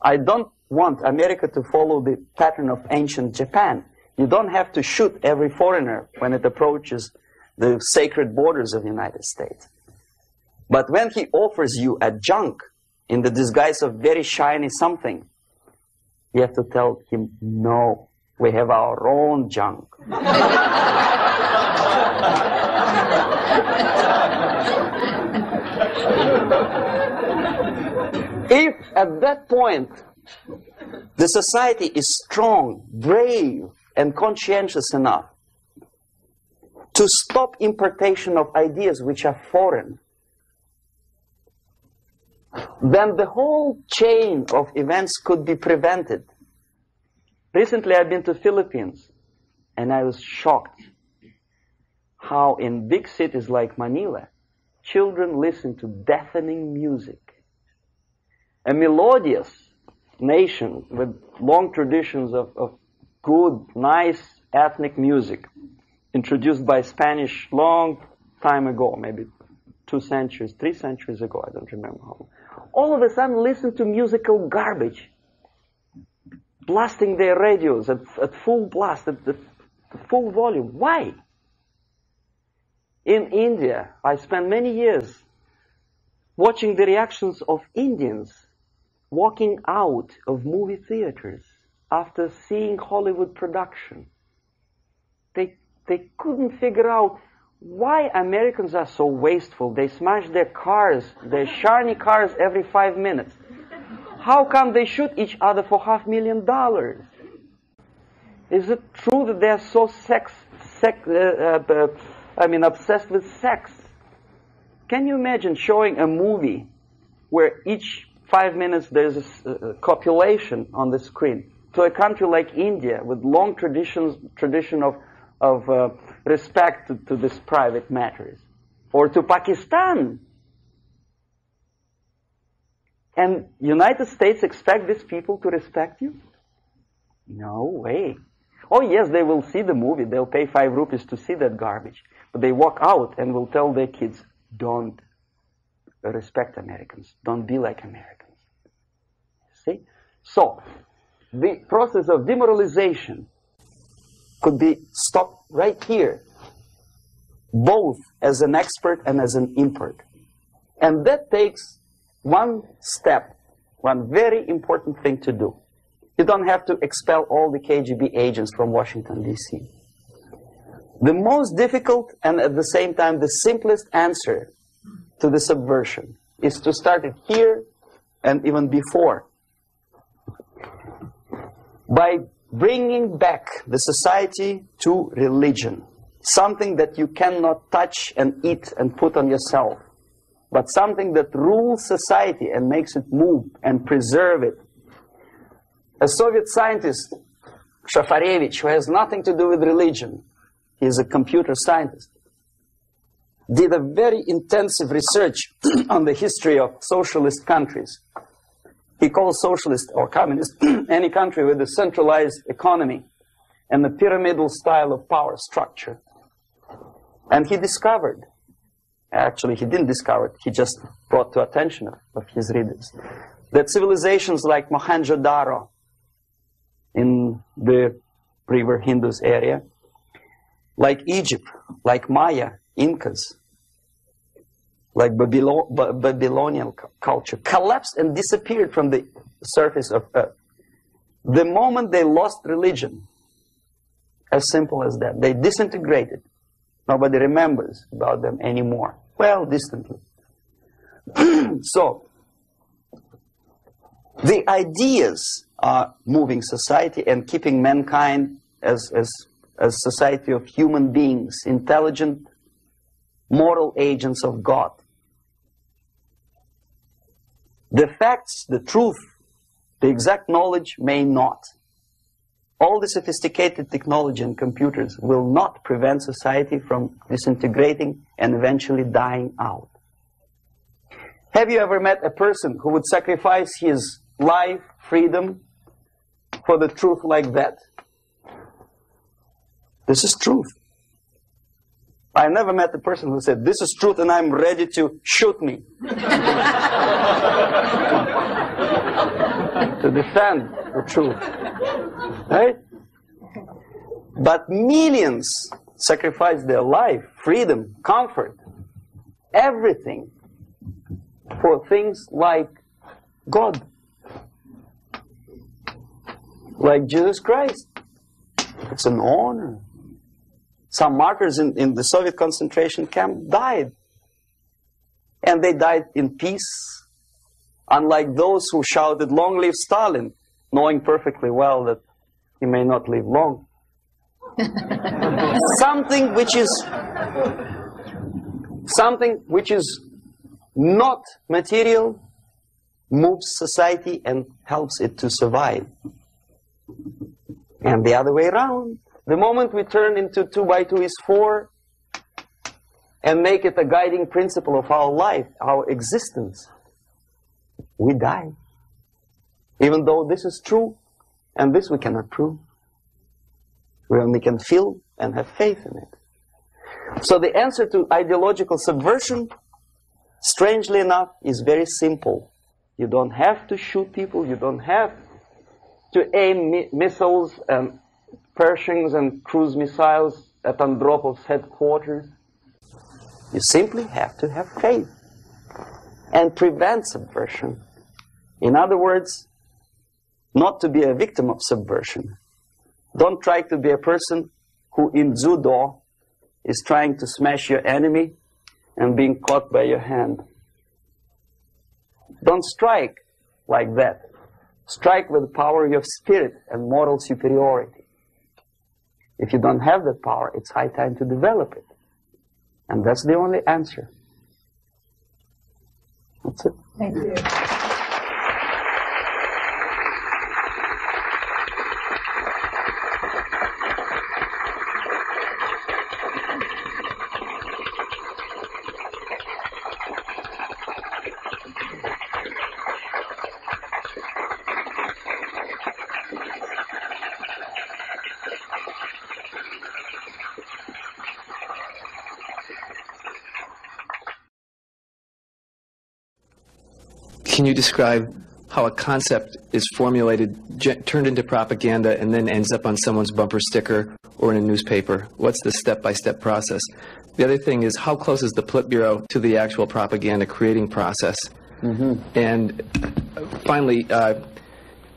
I don't want America to follow the pattern of ancient Japan. You don't have to shoot every foreigner when it approaches the sacred borders of the United States. But when he offers you a junk in the disguise of very shiny something, you have to tell him, no, we have our own junk. if at that point the society is strong, brave, and conscientious enough to stop importation of ideas which are foreign, then the whole chain of events could be prevented. Recently I've been to Philippines and I was shocked how in big cities like Manila, children listen to deafening music. A melodious nation with long traditions of, of good, nice ethnic music introduced by Spanish long time ago, maybe two centuries, three centuries ago, I don't remember how. All of a sudden listen to musical garbage, blasting their radios at, at full blast, at, at full volume. Why? In India, I spent many years watching the reactions of Indians walking out of movie theaters after seeing Hollywood production. They, they couldn't figure out why Americans are so wasteful. They smash their cars, their shiny cars every five minutes. How come they shoot each other for half million dollars? Is it true that they are so sex, sex uh, uh, I mean, obsessed with sex? Can you imagine showing a movie where each five minutes there's a, a copulation on the screen to a country like India with long traditions, tradition of, of uh, respect to, to these private matters, or to Pakistan? And United States expect these people to respect you? No way. Oh yes, they will see the movie. They'll pay five rupees to see that garbage. But they walk out and will tell their kids, don't respect Americans. Don't be like Americans. See? So, the process of demoralization could be stopped right here, both as an expert and as an import. And that takes one step, one very important thing to do. You don't have to expel all the KGB agents from Washington, D.C. The most difficult and at the same time the simplest answer to the subversion is to start it here and even before by bringing back the society to religion, something that you cannot touch and eat and put on yourself, but something that rules society and makes it move and preserve it. A Soviet scientist, Shafarevich, who has nothing to do with religion, he is a computer scientist, did a very intensive research on the history of socialist countries. He calls socialist or communist any country with a centralized economy and a pyramidal style of power structure. And he discovered, actually he didn't discover it, he just brought to attention of, of his readers, that civilizations like Mohenjo-Daro, in the river Indus area, like Egypt, like Maya, Incas, like Babylonian culture, collapsed and disappeared from the surface of earth. The moment they lost religion, as simple as that, they disintegrated. Nobody remembers about them anymore. Well, distantly. so, the ideas are moving society and keeping mankind as, as, as society of human beings, intelligent, moral agents of God. The facts, the truth, the exact knowledge may not. All the sophisticated technology and computers will not prevent society from disintegrating and eventually dying out. Have you ever met a person who would sacrifice his life, freedom, for the truth like that. This is truth. I never met a person who said, This is truth and I'm ready to shoot me. to defend the truth. Right? But millions sacrifice their life, freedom, comfort, everything for things like God like Jesus Christ. It's an honor. Some martyrs in, in the Soviet concentration camp died. And they died in peace, unlike those who shouted, Long live Stalin, knowing perfectly well that he may not live long. something which is something which is not material moves society and helps it to survive. And the other way around. The moment we turn into 2 by 2 is 4 and make it a guiding principle of our life, our existence, we die. Even though this is true, and this we cannot prove. We only can feel and have faith in it. So the answer to ideological subversion, strangely enough, is very simple. You don't have to shoot people, you don't have to aim mi missiles and Pershings and cruise missiles at Andropov's headquarters. You simply have to have faith and prevent subversion. In other words, not to be a victim of subversion. Don't try to be a person who in judo is trying to smash your enemy and being caught by your hand. Don't strike like that. Strike with the power of your spirit and moral superiority. If you don't have that power, it's high time to develop it. And that's the only answer. That's it. Thank you. Can you describe how a concept is formulated, turned into propaganda, and then ends up on someone's bumper sticker or in a newspaper? What's the step by step process? The other thing is, how close is the Politburo to the actual propaganda creating process? Mm-hmm. And finally, uh,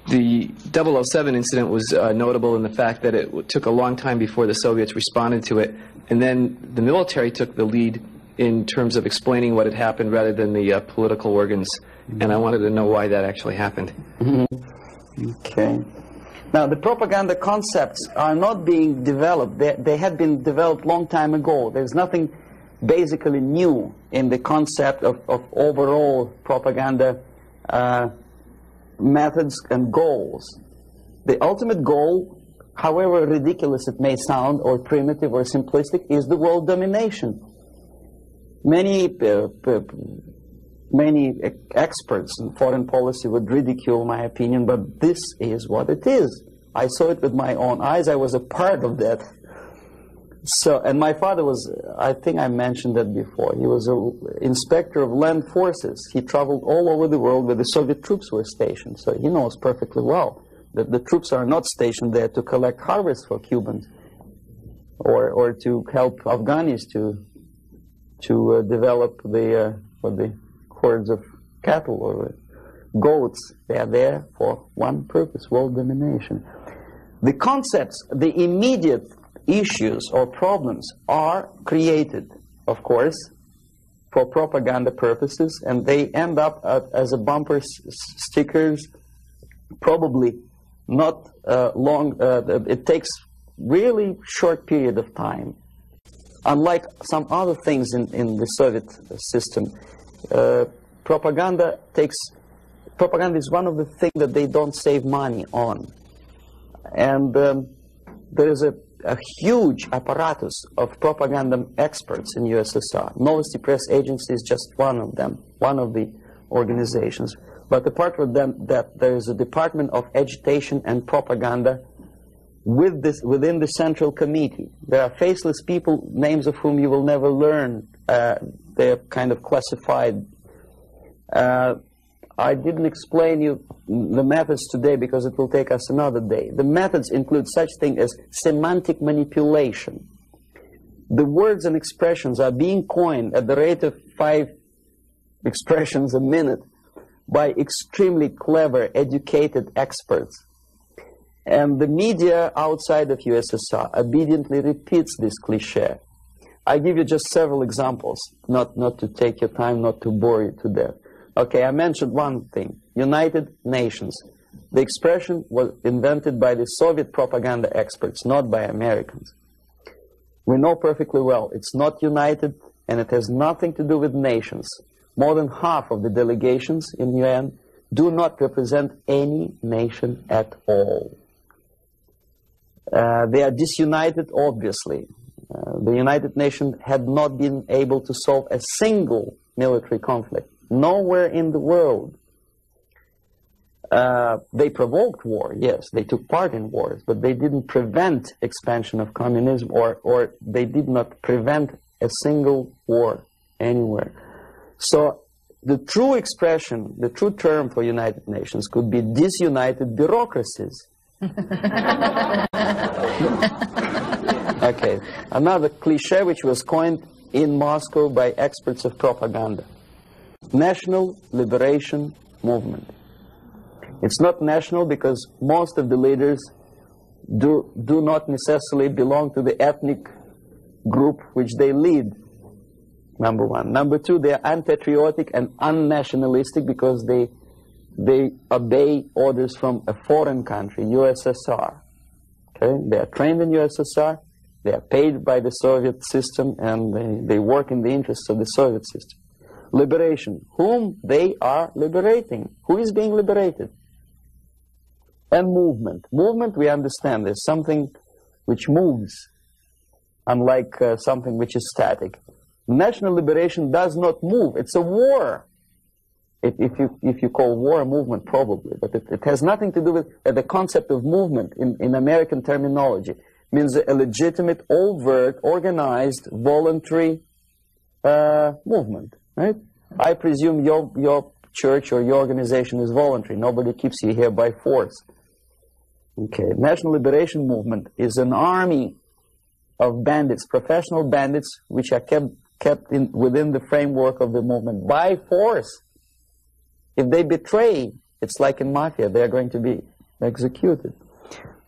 the 007 incident was uh, notable in the fact that it took a long time before the Soviets responded to it, and then the military took the lead in terms of explaining what had happened rather than the uh, political organs and I wanted to know why that actually happened. Mm-hmm. Okay. Now, the propaganda concepts are not being developed. They, they had been developed long time ago. There's nothing basically new in the concept of, of overall propaganda uh, methods and goals. The ultimate goal, however ridiculous it may sound, or primitive or simplistic, is the world domination. Many uh, many experts in foreign policy would ridicule my opinion, but this is what it is. I saw it with my own eyes. I was a part of that. So, and my father was, I think I mentioned that before. He was an inspector of land forces. He traveled all over the world where the Soviet troops were stationed. So he knows perfectly well that the troops are not stationed there to collect harvests for Cubans or, or to help Afghanis to, to uh, develop the, uh, the herds of cattle or goats. They are there for one purpose, world domination. The concepts, the immediate issues or problems are created, of course, for propaganda purposes, and they end up at, as a bumper stickers, probably not uh, long, uh, it takes really short period of time. Unlike some other things in, in the Soviet system, uh, propaganda takes propaganda is one of the things that they don't save money on, and um, there is a, a, huge apparatus of propaganda experts in USSR. Novosti Press Agency is just one of them, one of the organizations. But apart from them, that there is a Department of Agitation and Propaganda with this, within the Central Committee. There are faceless people, names of whom you will never learn. Uh, they are kind of classified. Uh, I didn't explain you the methods today because it will take us another day. The methods include such thing as semantic manipulation. The words and expressions are being coined at the rate of five expressions a minute by extremely clever, educated experts. And the media outside of USSR obediently repeats this cliche. I give you just several examples, not, not to take your time, not to bore you to death. Okay, I mentioned one thing, United Nations. The expression was invented by the Soviet propaganda experts, not by Americans. We know perfectly well it's not united and it has nothing to do with nations. More than half of the delegations in UN do not represent any nation at all. Uh, they are disunited, obviously. Uh, the United Nations had not been able to solve a single military conflict. Nowhere in the world. Uh, they provoked war, yes, they took part in wars, but they didn't prevent expansion of communism or, or they did not prevent a single war anywhere. So the true expression, the true term for United Nations could be disunited bureaucracies. okay, another cliche which was coined in Moscow by experts of propaganda. National Liberation Movement. It's not national because most of the leaders do, do not necessarily belong to the ethnic group which they lead, number one. Number two, they are unpatriotic and unnationalistic because they they obey orders from a foreign country, USSR. Okay? They are trained in USSR, they are paid by the Soviet system, and they, they work in the interests of the Soviet system. Liberation. Whom they are liberating? Who is being liberated? And movement. Movement, we understand, is something which moves, unlike uh, something which is static. National liberation does not move. It's a war. If, if, you, if you call war a movement, probably. But it, it has nothing to do with uh, the concept of movement in, in American terminology. It means a legitimate, overt, organized, voluntary uh, movement. Right? I presume your, your church or your organization is voluntary. Nobody keeps you here by force. Okay, National Liberation Movement is an army of bandits, professional bandits, which are kept kept in, within the framework of the movement by force. If they betray, it's like in mafia, they are going to be executed.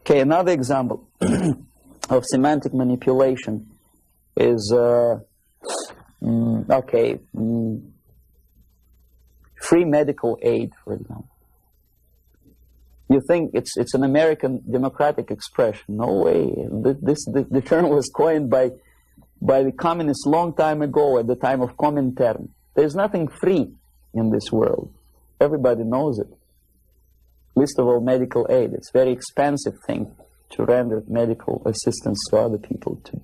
Okay, another example of semantic manipulation is, uh, mm, okay, mm, free medical aid, for example. You think it's, it's an American democratic expression. No way. This, this, the term was coined by, by the communists long time ago at the time of Comintern. There's nothing free in this world. Everybody knows it. Least of all medical aid. It's a very expensive thing to render medical assistance to other people. To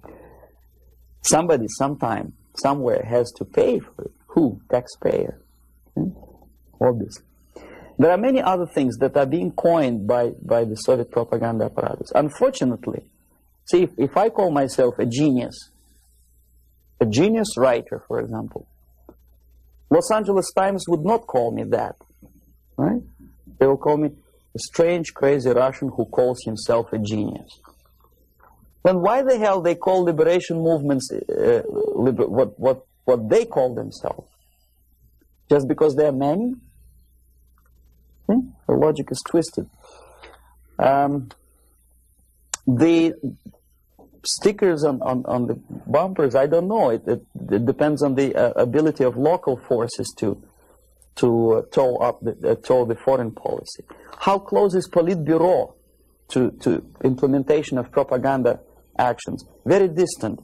Somebody, sometime, somewhere has to pay for it. Who? Taxpayer. Hmm? obviously. There are many other things that are being coined by, by the Soviet propaganda apparatus. Unfortunately, see, if, if I call myself a genius, a genius writer, for example, Los Angeles Times would not call me that, right? They will call me a strange, crazy Russian who calls himself a genius. Then why the hell they call liberation movements uh, liber what, what, what they call themselves? Just because they are many? Hmm? The logic is twisted. Um, the stickers on, on, on, the bumpers, I don't know. It, it, it depends on the uh, ability of local forces to to uh, tow up the, uh, tow the foreign policy. How close is Politburo to, to implementation of propaganda actions? Very distant.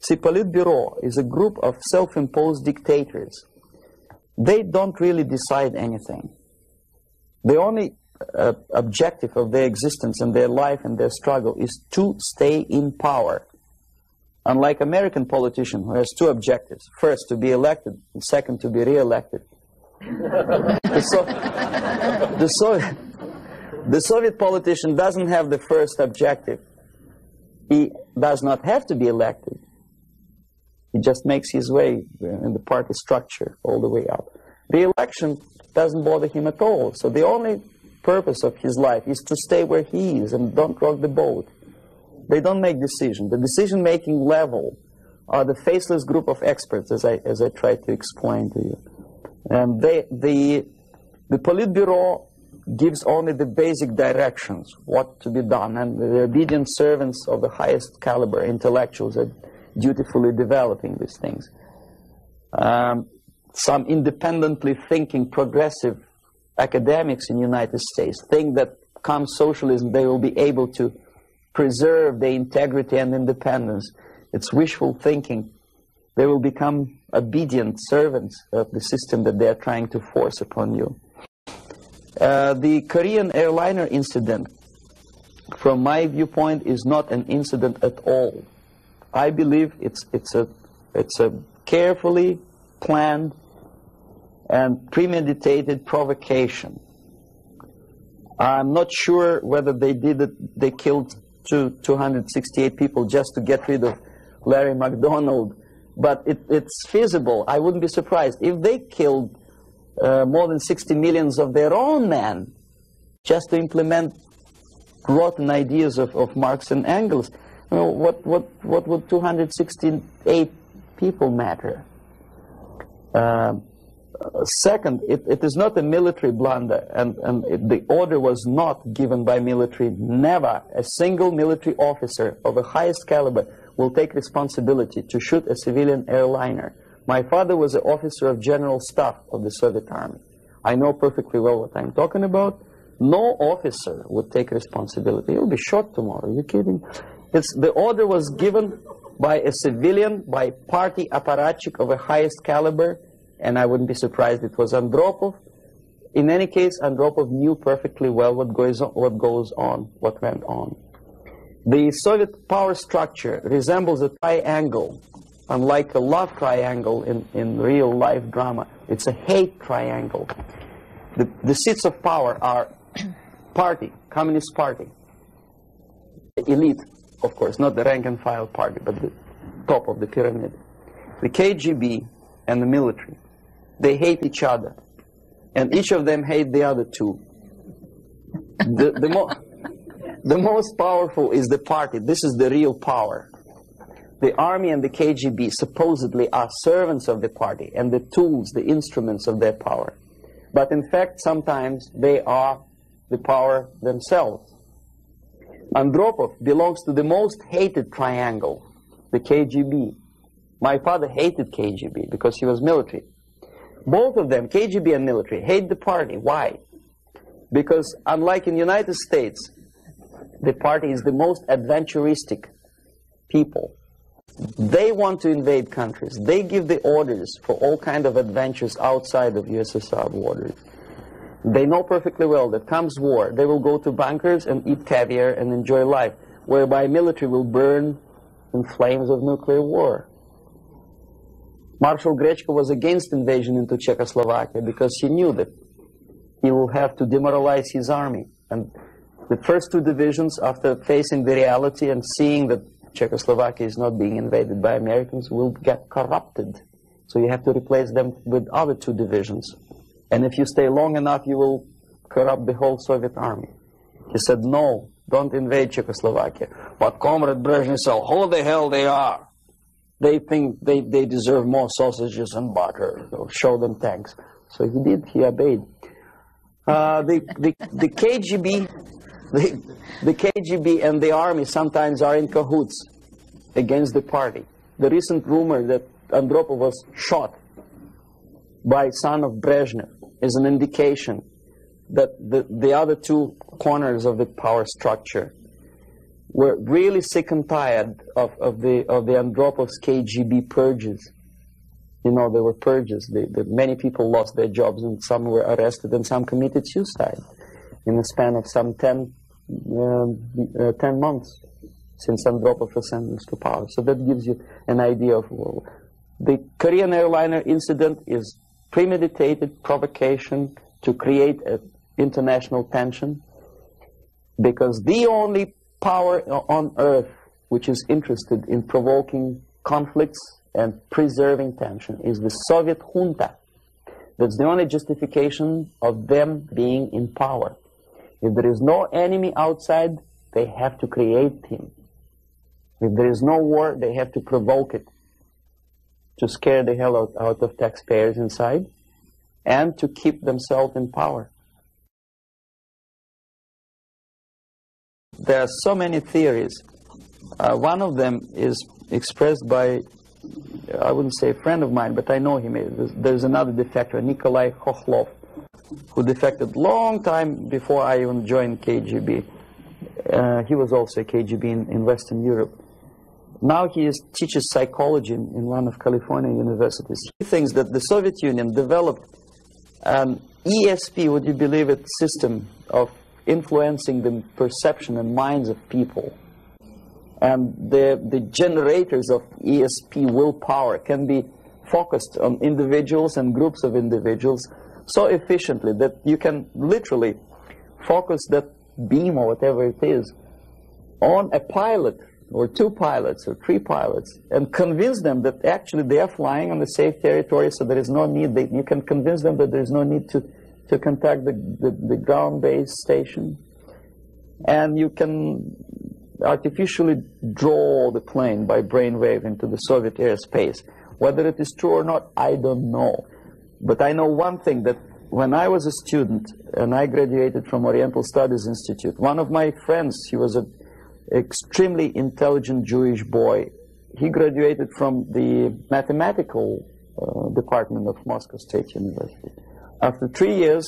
See, Politburo is a group of self-imposed dictators. They don't really decide anything. The only uh, objective of their existence and their life and their struggle is to stay in power. Unlike American politician who has two objectives. First, to be elected, and second, to be re-elected. the, so the, Soviet, the Soviet politician doesn't have the first objective. He does not have to be elected. He just makes his way in the party structure all the way up. The election doesn't bother him at all. So the only purpose of his life is to stay where he is and don't rock the boat. They don't make decisions. The decision-making level are the faceless group of experts, as I, as I tried to explain to you. And they, the, the Politburo gives only the basic directions, what to be done, and the obedient servants of the highest caliber, intellectuals, are dutifully developing these things. Um, some independently thinking progressive academics in the United States think that come socialism they will be able to preserve their integrity and independence. It's wishful thinking. They will become obedient servants of the system that they are trying to force upon you. Uh, the Korean airliner incident, from my viewpoint, is not an incident at all. I believe it's, it's, a, it's a carefully planned and premeditated provocation. I'm not sure whether they did it, they killed two, 268 people just to get rid of Larry McDonald, but it, it's feasible. I wouldn't be surprised if they killed uh, more than 60 millions of their own men just to implement rotten ideas of, of Marx and Engels. You know, what, what, what would 268 people matter? Uh, second, it, it is not a military blunder, and, and it, the order was not given by military. Never a single military officer of the highest caliber will take responsibility to shoot a civilian airliner. My father was an officer of general staff of the Soviet army. I know perfectly well what I'm talking about. No officer would take responsibility. He'll be shot tomorrow. Are you kidding? It's, the order was given by a civilian, by party apparatchik of the highest caliber, and I wouldn't be surprised it was Andropov. In any case, Andropov knew perfectly well what goes on, what goes on, what went on. The Soviet power structure resembles a triangle, unlike a love triangle in, in real life drama. It's a hate triangle. The, the seats of power are party, Communist Party, the elite, of course, not the rank and file party, but the top of the pyramid. The KGB and the military, they hate each other, and each of them hate the other two. The, the, mo the most powerful is the party. This is the real power. The army and the KGB supposedly are servants of the party and the tools, the instruments of their power. But in fact, sometimes they are the power themselves. Andropov belongs to the most hated triangle, the KGB. My father hated KGB because he was military. Both of them, KGB and military, hate the party. Why? Because unlike in the United States, the party is the most adventuristic people. They want to invade countries. They give the orders for all kind of adventures outside of USSR borders. They know perfectly well that comes war, they will go to bunkers and eat caviar and enjoy life, whereby military will burn in flames of nuclear war. Marshal Grechko was against invasion into Czechoslovakia because he knew that he will have to demoralize his army. And the first two divisions, after facing the reality and seeing that Czechoslovakia is not being invaded by Americans, will get corrupted. So you have to replace them with other two divisions. And if you stay long enough, you will corrupt the whole Soviet army. He said, no, don't invade Czechoslovakia. But Comrade Brezhnev said, who the hell they are? They think they, they deserve more sausages and butter. So show them thanks. So he did, he obeyed. Uh, the, the, the KGB, the, the KGB and the army sometimes are in cahoots against the party. The recent rumor that Andropov was shot by son of Brezhnev is an indication that the, the other two corners of the power structure were really sick and tired of, of the of the Andropov's KGB purges. You know, there were purges. The, the, many people lost their jobs, and some were arrested, and some committed suicide in the span of some 10, uh, uh, 10 months since Andropov was to power. So that gives you an idea of well, the Korean airliner incident is premeditated provocation to create an international tension because the only power on earth which is interested in provoking conflicts and preserving tension is the Soviet junta. That's the only justification of them being in power. If there is no enemy outside, they have to create him. If there is no war, they have to provoke it to scare the hell out, out of taxpayers inside and to keep themselves in power. There are so many theories. Uh, one of them is expressed by, I wouldn't say a friend of mine, but I know him. There's another defector, Nikolai Khokhlov, who defected long time before I even joined KGB. Uh, he was also a KGB in, in Western Europe. Now he is, teaches psychology in, in one of California universities. He thinks that the Soviet Union developed an ESP, would you believe it, system of influencing the perception and minds of people. And the, the generators of ESP willpower can be focused on individuals and groups of individuals so efficiently that you can literally focus that beam or whatever it is on a pilot or two pilots or three pilots and convince them that actually they are flying on the safe territory so there is no need, you can convince them that there is no need to, to contact the, the, the ground-based station. And you can artificially draw the plane by brainwave into the Soviet airspace. Whether it is true or not, I don't know. But I know one thing that when I was a student and I graduated from Oriental Studies Institute, one of my friends, he was a extremely intelligent Jewish boy. He graduated from the mathematical uh, department of Moscow State University. After three years,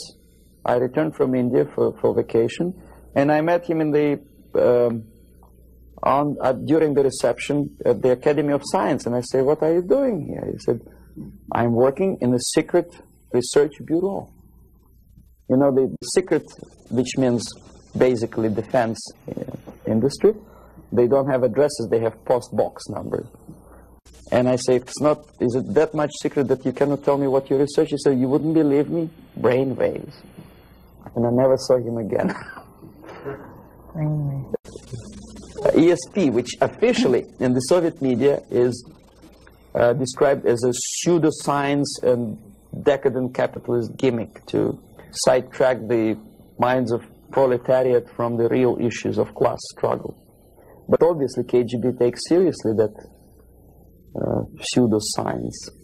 I returned from India for, for vacation, and I met him in the um, on uh, during the reception at the Academy of Science, and I say, "What are you doing here?" He said, "I'm working in the secret research bureau." You know, the secret, which means basically defense uh, industry. They don't have addresses; they have post box numbers. And I say, it's not, is it that much secret that you cannot tell me what you research? He said, you wouldn't believe me? Brain waves. And I never saw him again. ESP, which officially in the Soviet media is uh, described as a pseudoscience and decadent capitalist gimmick to sidetrack the minds of proletariat from the real issues of class struggle. But obviously KGB takes seriously that pseudoscience.